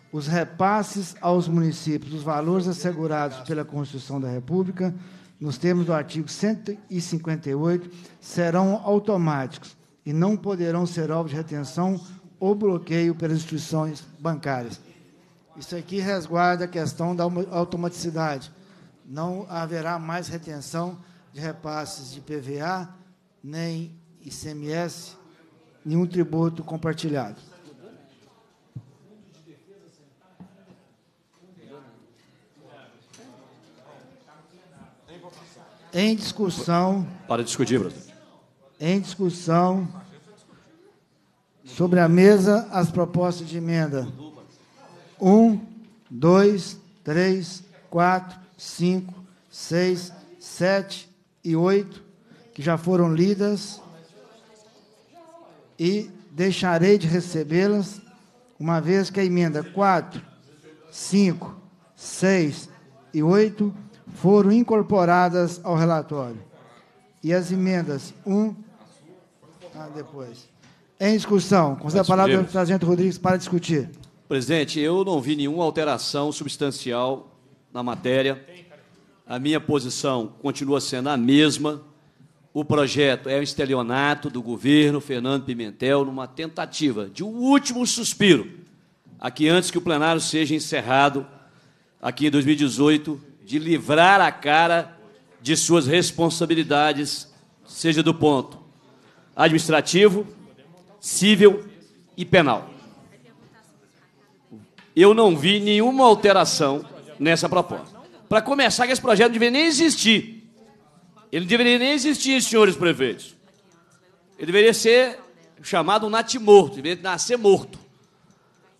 Os repasses aos municípios dos valores assegurados pela Constituição da República, nos termos do artigo 158, serão automáticos e não poderão ser alvo de retenção ou bloqueio pelas instituições bancárias. Isso aqui resguarda a questão da automaticidade. Não haverá mais retenção de repasses de PVA, nem ICMS, nenhum tributo compartilhado. Em discussão. Para discutir, presidente. Em discussão. Sobre a mesa, as propostas de emenda. Um, dois, três, quatro, cinco, seis, sete e oito, que já foram lidas e deixarei de recebê-las, uma vez que a emenda 4, 5, 6 e 8 foram incorporadas ao relatório. E as emendas 1. Ah, depois. Em discussão. Com a palavra do Sargento Rodrigues para discutir. Presidente, eu não vi nenhuma alteração substancial na matéria. A minha posição continua sendo a mesma. O projeto é um estelionato do governo Fernando Pimentel numa tentativa de um último suspiro, aqui antes que o plenário seja encerrado, aqui em 2018, de livrar a cara de suas responsabilidades, seja do ponto administrativo, civil e penal. Eu não vi nenhuma alteração nessa proposta. Para começar, que esse projeto não deveria nem existir. Ele não deveria nem existir, senhores prefeitos. Ele deveria ser chamado um natimorto, deveria nascer morto.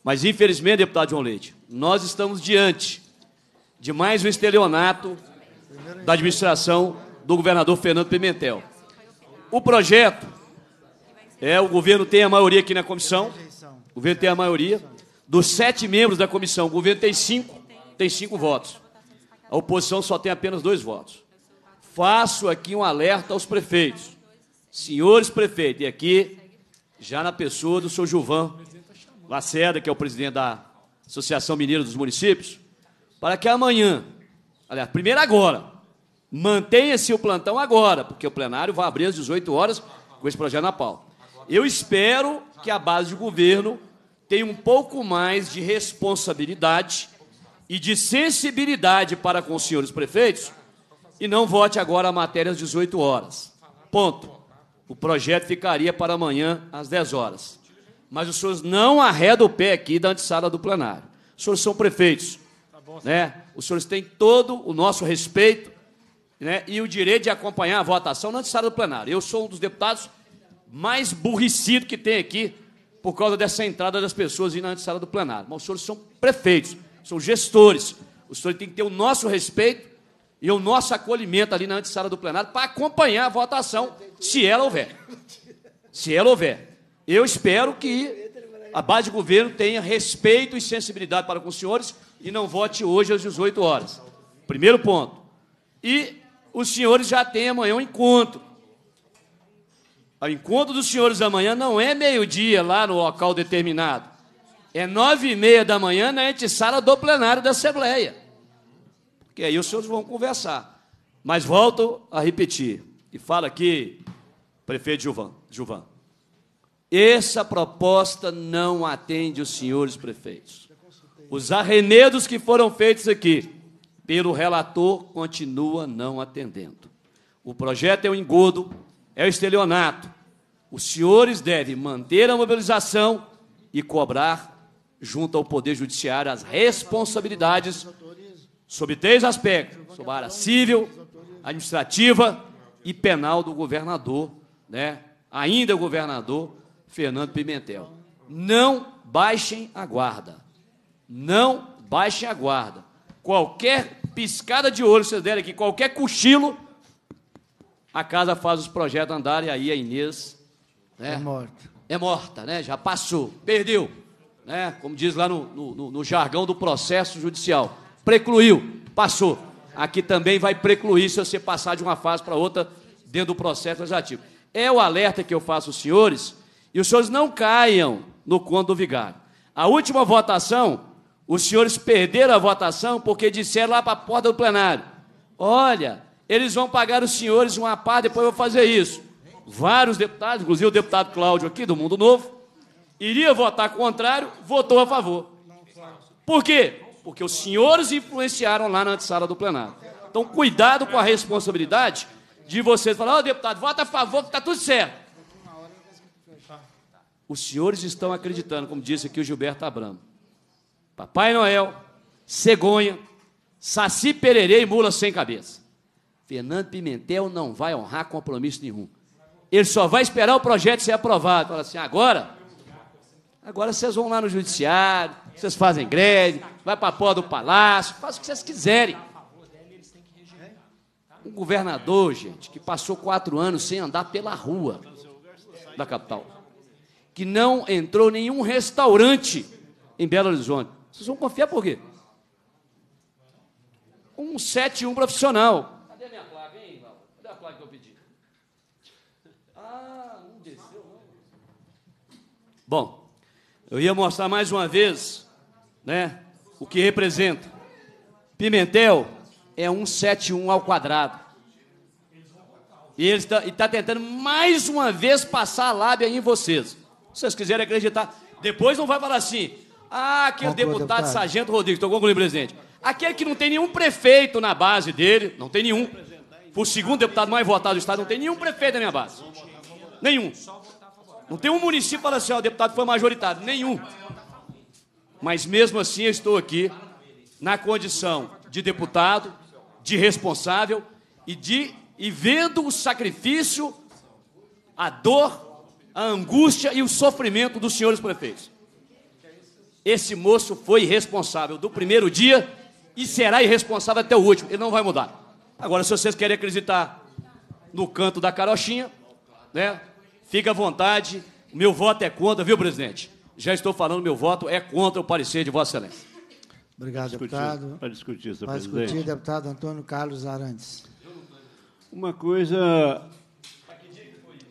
Mas, infelizmente, deputado João Leite, nós estamos diante de mais um estelionato da administração do governador Fernando Pimentel. O projeto é, o governo tem a maioria aqui na comissão, o governo tem a maioria. Dos sete membros da comissão, o governo tem cinco, tem cinco votos. A oposição só tem apenas dois votos faço aqui um alerta aos prefeitos. Senhores prefeitos, e aqui, já na pessoa do senhor Gilvan Lacerda, que é o presidente da Associação Mineira dos Municípios, para que amanhã, aliás, primeiro agora, mantenha-se o plantão agora, porque o plenário vai abrir às 18 horas com esse projeto na pauta. Eu espero que a base de governo tenha um pouco mais de responsabilidade e de sensibilidade para com os senhores prefeitos, e não vote agora a matéria às 18 horas. Ponto. O projeto ficaria para amanhã às 10 horas. Mas os senhores não arredam o pé aqui da antessala do plenário. Os senhores são prefeitos. Né? Os senhores têm todo o nosso respeito né? e o direito de acompanhar a votação na antessala do plenário. Eu sou um dos deputados mais burricidos que tem aqui por causa dessa entrada das pessoas na antessala do plenário. Mas os senhores são prefeitos, são gestores. Os senhores têm que ter o nosso respeito e o nosso acolhimento ali na antessala do plenário para acompanhar a votação, se ela houver. Se ela houver. Eu espero que a base de governo tenha respeito e sensibilidade para com os senhores e não vote hoje às 18 horas. Primeiro ponto. E os senhores já têm amanhã um encontro. O encontro dos senhores amanhã não é meio-dia lá no local determinado. É nove e meia da manhã na antessala do plenário da Assembleia que aí os senhores vão conversar. Mas volto a repetir, e fala aqui, prefeito Gilvan, Gilvan, essa proposta não atende os senhores prefeitos. Os arremedos que foram feitos aqui pelo relator continua não atendendo. O projeto é um engodo, é o estelionato. Os senhores devem manter a mobilização e cobrar, junto ao Poder Judiciário, as responsabilidades sobre três aspectos: sobre a área civil, administrativa e penal do governador, né? ainda o governador Fernando Pimentel. Não baixem a guarda. Não baixem a guarda. Qualquer piscada de olho que vocês derem aqui, qualquer cochilo, a casa faz os projetos andarem, e aí a Inês né, É morto. é morta, né? já passou, perdeu. Né? Como diz lá no, no- no jargão do processo judicial. Precluiu, passou. Aqui também vai precluir se você passar de uma fase para outra dentro do processo legislativo. É o alerta que eu faço aos senhores, e os senhores não caiam no conto do vigário. A última votação, os senhores perderam a votação porque disseram lá para a porta do plenário: olha, eles vão pagar os senhores uma parte, depois eu vou fazer isso. Vários deputados, inclusive o deputado Cláudio aqui, do Mundo Novo, iria votar contrário, votou a favor. Por quê? Porque os senhores influenciaram lá na antessala do plenário. Então, cuidado com a responsabilidade de vocês falar, ó, deputado, vota a favor que está tudo certo. Os senhores estão acreditando, como disse aqui o Gilberto Abramo. Papai Noel, cegonha, saci pererê e mula sem cabeça. Fernando Pimentel não vai honrar compromisso nenhum. Ele só vai esperar o projeto ser aprovado. Fala assim, agora, agora vocês vão lá no judiciário, vocês fazem greve, vai para a porta do palácio, faz o que vocês quiserem. Um governador, gente, que passou quatro anos sem andar pela rua da capital, que não entrou nenhum restaurante em Belo Horizonte. Vocês vão confiar por quê? Um 7-1 profissional. Cadê a minha placa, hein, Val? Cadê a placa que eu pedi? Ah, não desceu, não. Bom, eu ia mostrar mais uma vez, né, o que representa. Pimentel é um 71 ao quadrado. E ele está, e está tentando mais uma vez passar a lábia em vocês. Se vocês quiserem acreditar, depois não vai falar assim. Ah, aquele Conclua, deputado deputado. Sargento Rodrigues, estou concluindo, presidente. Aquele que não tem nenhum prefeito na base dele, não tem nenhum. Foi o segundo deputado mais votado do Estado, não tem nenhum prefeito na minha base. Nenhum. Não tem um município que fala assim, ó, o deputado foi majoritário. Nenhum. Mas mesmo assim eu estou aqui na condição de deputado, de responsável e de e vendo o sacrifício, a dor, a angústia e o sofrimento dos senhores prefeitos. Esse moço foi irresponsável do primeiro dia e será irresponsável até o último. Ele não vai mudar. Agora, se vocês querem acreditar no canto da carochinha, né? Fica à vontade. O meu voto é contra, viu, presidente? Já estou falando, meu voto é contra o parecer de Vossa Excelência. Obrigado, deputado. Para discutir, senhor Para presidente. discutir, deputado Antônio Carlos Arantes. Uma coisa.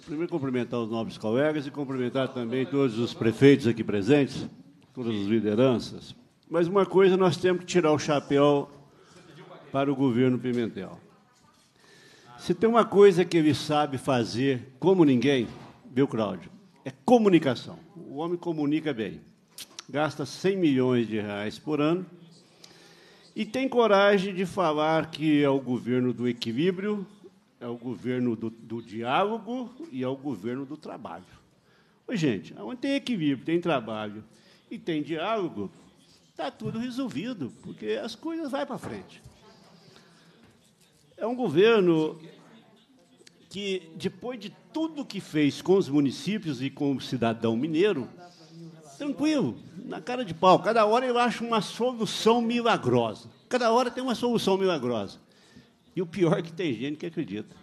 Primeiro, cumprimentar os nobres colegas e cumprimentar também todos os prefeitos aqui presentes, todas as lideranças. Mas uma coisa nós temos que tirar o chapéu para o governo Pimentel. Se tem uma coisa que ele sabe fazer como ninguém, viu, Cláudio? É comunicação. O homem comunica bem. Gasta 100 milhões de reais por ano e tem coragem de falar que é o governo do equilíbrio, é o governo do, do diálogo e é o governo do trabalho. Ô, gente, onde tem equilíbrio, tem trabalho e tem diálogo, está tudo resolvido, porque as coisas vão para frente. É um governo que, depois de tudo que fez com os municípios e com o cidadão mineiro, tranquilo, na cara de pau. Cada hora eu acho uma solução milagrosa. Cada hora tem uma solução milagrosa. E o pior é que tem gente que acredita.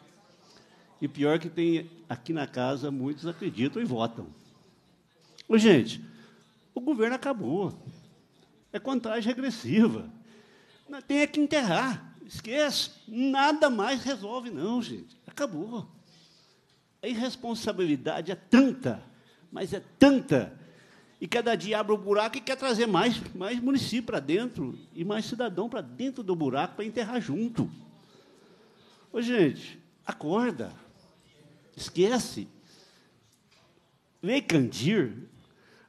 E pior é que tem aqui na casa muitos acreditam e votam. Ô, gente, o governo acabou. É contagem regressiva. Tem é que enterrar. Esquece. Nada mais resolve, não, gente. Acabou. A irresponsabilidade é tanta, mas é tanta, e cada dia abre o buraco e quer trazer mais, mais município para dentro e mais cidadão para dentro do buraco para enterrar junto. Ô, gente, acorda. Esquece. Lei Candir.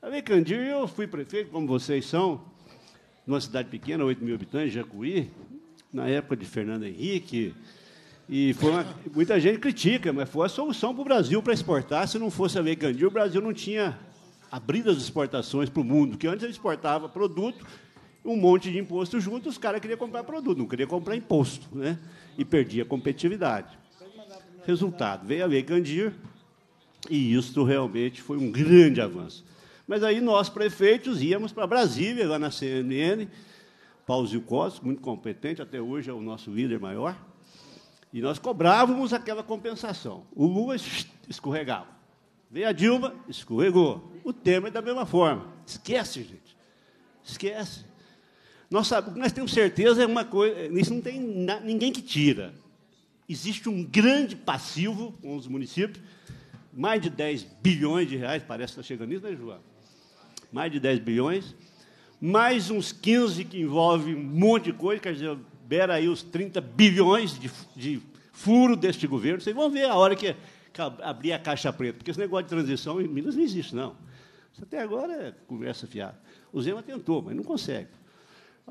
A Lei Candir, eu fui prefeito, como vocês são, numa cidade pequena, 8 mil habitantes, Jacuí, na época de Fernando Henrique. E foi uma- muita gente critica, mas foi a solução para o Brasil para exportar. Se não fosse a Lei Candir, o Brasil não tinha abrido as exportações para o mundo, porque antes ele exportava produto, um monte de imposto junto, os caras queriam comprar produto, não queriam comprar imposto, né? E perdia a competitividade. Resultado, veio a Lei Candir, e isso realmente foi um grande avanço. Mas aí nós, prefeitos, íamos para Brasília, lá na CNN, Pauzio Costa, muito competente, até hoje é o nosso líder maior, e nós cobrávamos aquela compensação. O Lula escorregava. Veio a Dilma, escorregou. O Temer da mesma forma. Esquece, gente. Esquece. Nós, sabemos, nós temos certeza, é uma coisa, isso não tem ninguém que tira. Existe um grande passivo com os municípios, mais de 10 bilhões de reais, parece que está chegando nisso, né, João? Mais de 10 bilhões, mais uns 15 que envolve um monte de coisa, quer dizer, beira aí os 30 bilhões de, de furo deste governo. Vocês vão ver a hora que, que abrir a caixa preta, porque esse negócio de transição em Minas não existe, não. Isso até agora é conversa fiada. O Zema tentou, mas não consegue.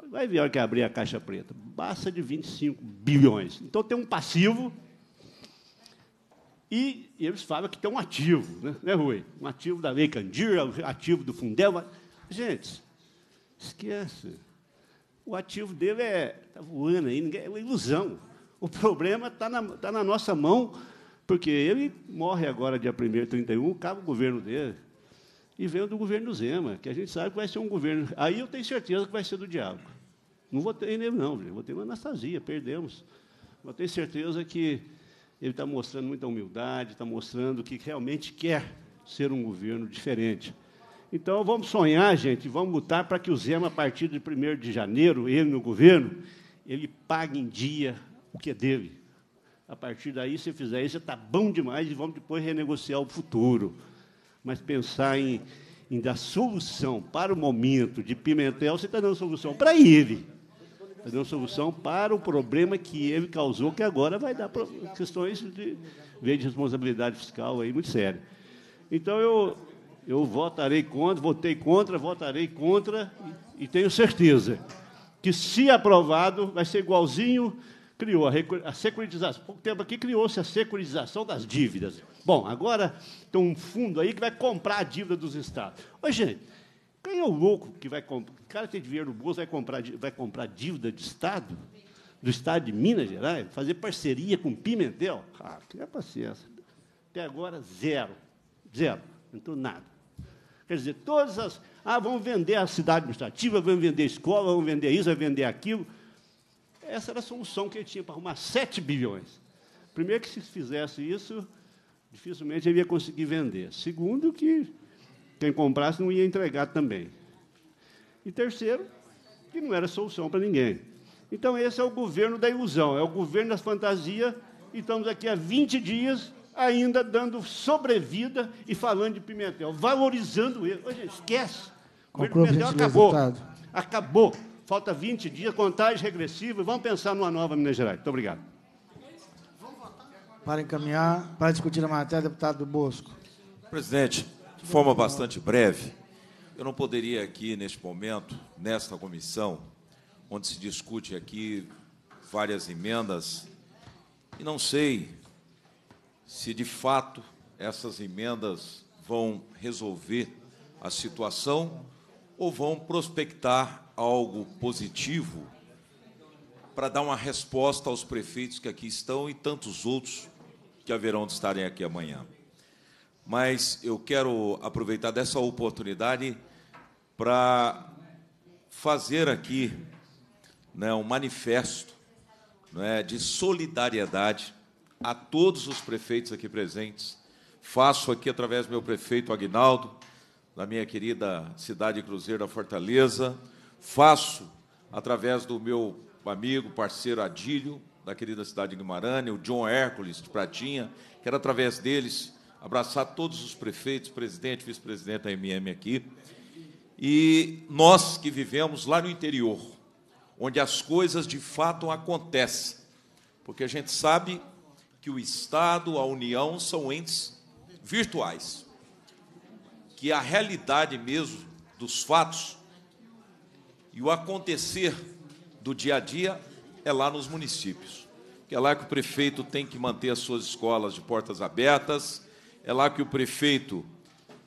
Vai ver a hora que abrir a caixa preta. Basta de 25 bilhões. Então tem um passivo e eles falam que tem um ativo, né, né Rui? Um ativo da Lei Candir, um ativo do Fundel. Gente, esquece. O ativo dele é está voando aí, ninguém, é uma ilusão. O problema está na, tá na nossa mão, porque ele morre agora, dia 1 31, acaba o governo dele. E vem do governo Zema, que a gente sabe que vai ser um governo. Aí eu tenho certeza que vai ser do diabo. Não votei nele, não, votei no Anastasia, perdemos. Mas tenho certeza que ele está mostrando muita humildade, está mostrando que realmente quer ser um governo diferente. Então, vamos sonhar, gente, vamos lutar para que o Zema, a partir de 1 de janeiro, ele no governo, ele pague em dia o que é dele. A partir daí, se fizer isso, está bom demais e vamos depois renegociar o futuro. Mas pensar em, em dar solução para o momento de Pimentel, você está dando solução para ele. Está dando solução para o problema que ele causou, que agora vai dar questões de, de responsabilidade fiscal aí muito séria. Então, eu, eu votarei contra, votei contra, votarei contra e, e tenho certeza que, se aprovado, vai ser igualzinho criou a, a securitização. Pouco tempo aqui criou-se a securitização das dívidas. Bom, agora tem um fundo aí que vai comprar a dívida dos estados. Ô, gente, quem é o louco que vai comprar? O cara tem dinheiro no bolso, vai comprar, vai comprar dívida de Estado? Do Estado de Minas Gerais? Fazer parceria com Pimentel? Ah, tenha paciência. Até agora, zero. Zero. Não nada. Quer dizer, todas as. Ah, vamos vender a cidade administrativa, vamos vender escola, vamos vender isso, vamos vender aquilo. Essa era a solução que ele tinha para arrumar 7 bilhões. Primeiro, que se fizesse isso, dificilmente ele ia conseguir vender. Segundo, que quem comprasse não ia entregar também. E terceiro, que não era solução para ninguém. Então, esse é o governo da ilusão, é o governo das fantasias, e estamos aqui há 20 dias ainda dando sobrevida e falando de Pimentel, valorizando ele. Hoje, esquece. O Pimentel acabou. Acabou. Falta 20 dias, contagem regressiva, vamos pensar numa nova Minas Gerais. Muito obrigado. Para encaminhar, para discutir a matéria, deputado do Bosco. Presidente, de forma bastante breve, eu não poderia aqui, neste momento, nesta comissão, onde se discute aqui várias emendas, e não sei se de fato essas emendas vão resolver a situação ou vão prospectar algo positivo para dar uma resposta aos prefeitos que aqui estão e tantos outros que haverão de estarem aqui amanhã. Mas eu quero aproveitar dessa oportunidade para fazer aqui né, um manifesto né, de solidariedade a todos os prefeitos aqui presentes. Faço aqui através do meu prefeito Agnaldo, da minha querida cidade Cruzeiro da Fortaleza. Faço através do meu amigo, parceiro Adílio, da querida cidade de Guimarães, o John Hércules de Pratinha. Quero, através deles, abraçar todos os prefeitos, presidente, vice-presidente da MM aqui. E nós que vivemos lá no interior, onde as coisas de fato acontecem, porque a gente sabe que o Estado, a União são entes virtuais, que a realidade mesmo dos fatos e o acontecer do dia a dia é lá nos municípios. É lá que o prefeito tem que manter as suas escolas de portas abertas, é lá que o prefeito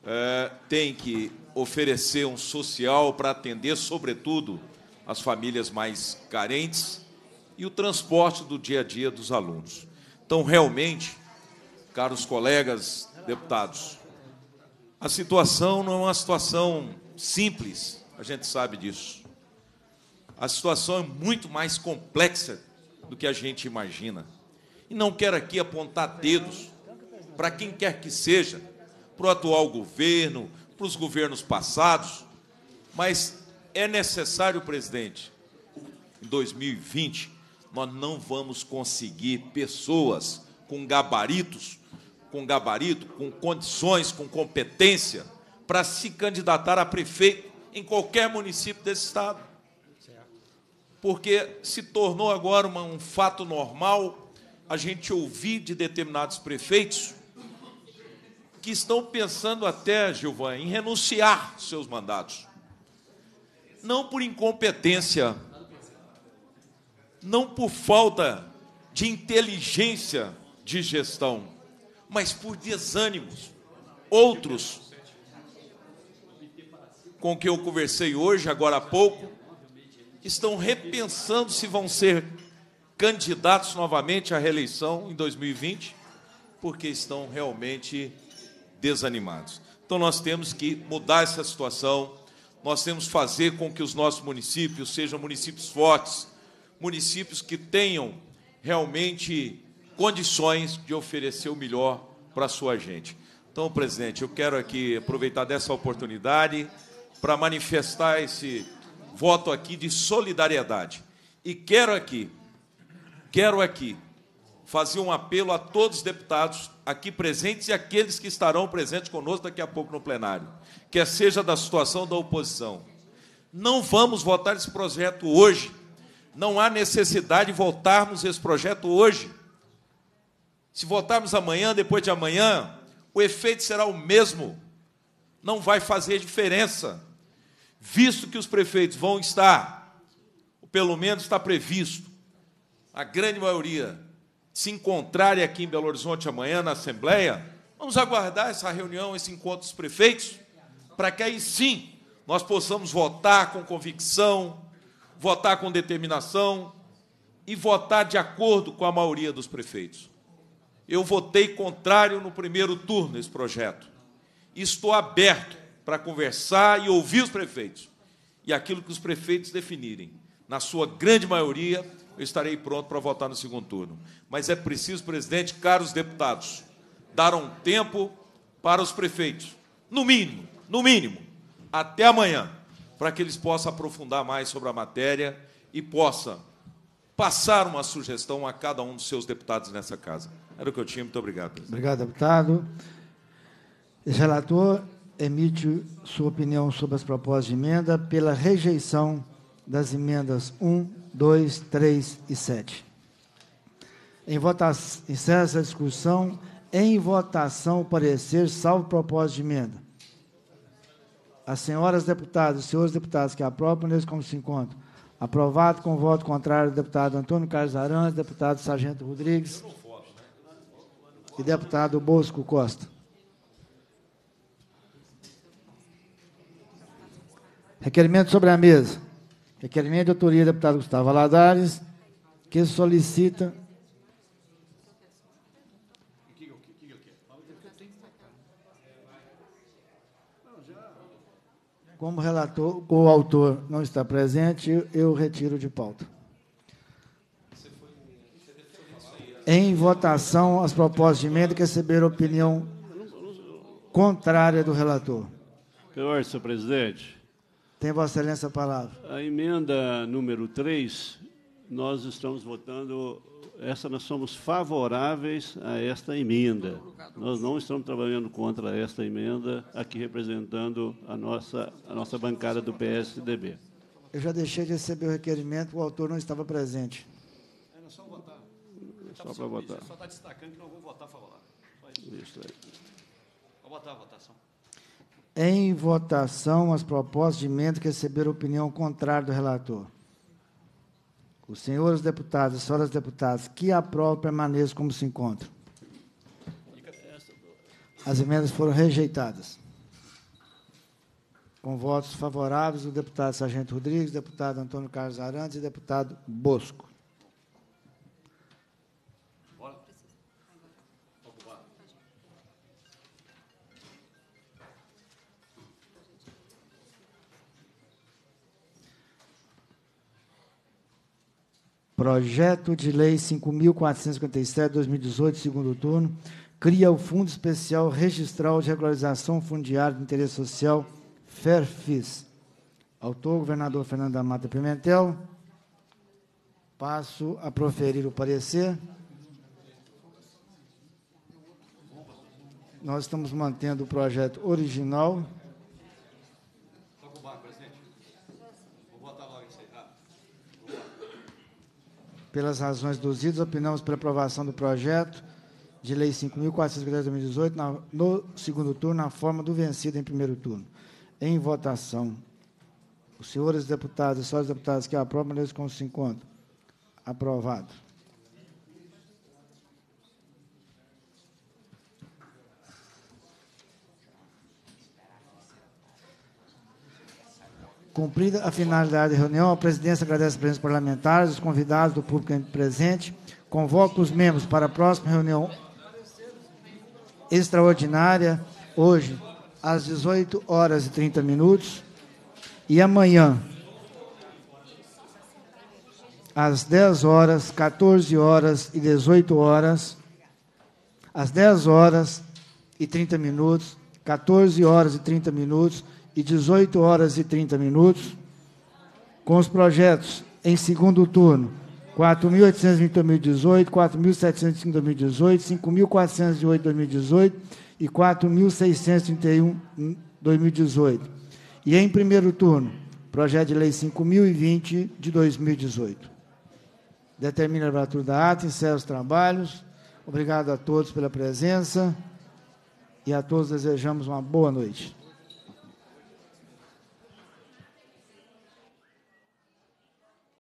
é, tem que oferecer um social para atender, sobretudo, as famílias mais carentes e o transporte do dia a dia dos alunos. Então, realmente, caros colegas deputados, a situação não é uma situação simples, a gente sabe disso. A situação é muito mais complexa do que a gente imagina. E não quero aqui apontar dedos para quem quer que seja, para o atual governo, para os governos passados, mas é necessário, presidente, em 2020, nós não vamos conseguir pessoas com gabaritos, com gabarito, com condições, com competência, para se candidatar a prefeito em qualquer município desse estado. Porque se tornou agora uma, um fato normal a gente ouvir de determinados prefeitos que estão pensando até, Gilvan, em renunciar seus mandatos. Não por incompetência, não por falta de inteligência de gestão, mas por desânimos. Outros, com que eu conversei hoje, agora há pouco, estão repensando se vão ser candidatos novamente à reeleição em 2020, porque estão realmente desanimados. Então nós temos que mudar essa situação, nós temos que fazer com que os nossos municípios sejam municípios fortes, municípios que tenham realmente condições de oferecer o melhor para a sua gente. Então, presidente, eu quero aqui aproveitar dessa oportunidade para manifestar esse voto aqui de solidariedade. E quero aqui, quero aqui fazer um apelo a todos os deputados aqui presentes e aqueles que estarão presentes conosco daqui a pouco no plenário, quer seja da situação da oposição. Não vamos votar esse projeto hoje. Não há necessidade de votarmos esse projeto hoje. Se votarmos amanhã, depois de amanhã, o efeito será o mesmo. Não vai fazer diferença. Visto que os prefeitos vão estar, ou pelo menos está previsto, a grande maioria, se encontrarem aqui em Belo Horizonte amanhã na Assembleia, vamos aguardar essa reunião, esse encontro dos prefeitos, para que aí sim nós possamos votar com convicção, votar com determinação e votar de acordo com a maioria dos prefeitos. Eu votei contrário no primeiro turno nesse projeto. Estou aberto para conversar e ouvir os prefeitos. E aquilo que os prefeitos definirem, na sua grande maioria, eu estarei pronto para votar no segundo turno. Mas é preciso, presidente, caros deputados, dar um tempo para os prefeitos, no mínimo, no mínimo, até amanhã, para que eles possam aprofundar mais sobre a matéria e possam passar uma sugestão a cada um dos seus deputados nessa casa. Era o que eu tinha. Muito obrigado. Presidente. Obrigado, deputado. Relator emite sua opinião sobre as propostas de emenda pela rejeição das emendas 1, 2, 3 e 7. Em votação, encerra essa discussão. Em votação, o parecer, salvo propósito de emenda. As senhoras deputadas e senhores deputados que aprovam nesse como se encontram. Aprovado com voto contrário do deputado Antônio Carlos Arantes, deputado Sargento Rodrigues e deputado Bosco Costa. Requerimento sobre a mesa. Requerimento de autoria do deputado Gustavo Valadares, que solicita. Como relator, o autor não está presente, eu retiro de pauta. Em votação, as propostas de emenda que receberam opinião contrária do relator. Senhor, senhor presidente. Tem Vossa Excelência a palavra. A emenda número 3, nós estamos votando, essa nós somos favoráveis a esta emenda. Nós não estamos trabalhando contra esta emenda, aqui representando a nossa, a nossa bancada do PSDB. Eu já deixei de receber o requerimento, o autor não estava presente. É só votar. É só para votar. Só está destacando que não vou votar favorável. Isso aí. Vou votar a votação. Em votação, as propostas de emenda que receberam opinião contrária do relator. Os senhores deputados e senhoras deputadas que aprovam permaneçam como se encontram. As emendas foram rejeitadas. Com votos favoráveis, o deputado Sargento Rodrigues, deputado Antônio Carlos Arantes e deputado Bosco. Projeto de Lei 5.457, 2018, segundo turno, cria o Fundo Especial Registral de Regularização Fundiária de Interesse Social, FERFIS. Autor, governador Fernando da Mata Pimentel. Passo a proferir o parecer. Nós estamos mantendo o projeto original. Pelas razões induzidas, opinamos pela aprovação do projeto de Lei 5.450 de 2018 na, no segundo turno, na forma do vencido em primeiro turno. Em votação. Os senhores deputados e só os deputados que aprovam, eles se encontram. Aprovado. Cumprida a finalidade da reunião, a presidência agradece a presença parlamentar, os convidados do público presente, convoca os membros para a próxima reunião extraordinária, hoje, às 18 horas e 30 minutos, e amanhã, às 10 horas, 14 horas e 18 horas, às 10 horas e 30 minutos, 14 horas e 30 minutos e 18 horas e 30 minutos, com os projetos em segundo turno 4.820 2018, 4.705 2018, 5.408 2018 e 4.631 2018. E em primeiro turno, projeto de lei 5.020 de 2018. Determina a abertura da ata, encerra os trabalhos. Obrigado a todos pela presença e a todos desejamos uma boa noite.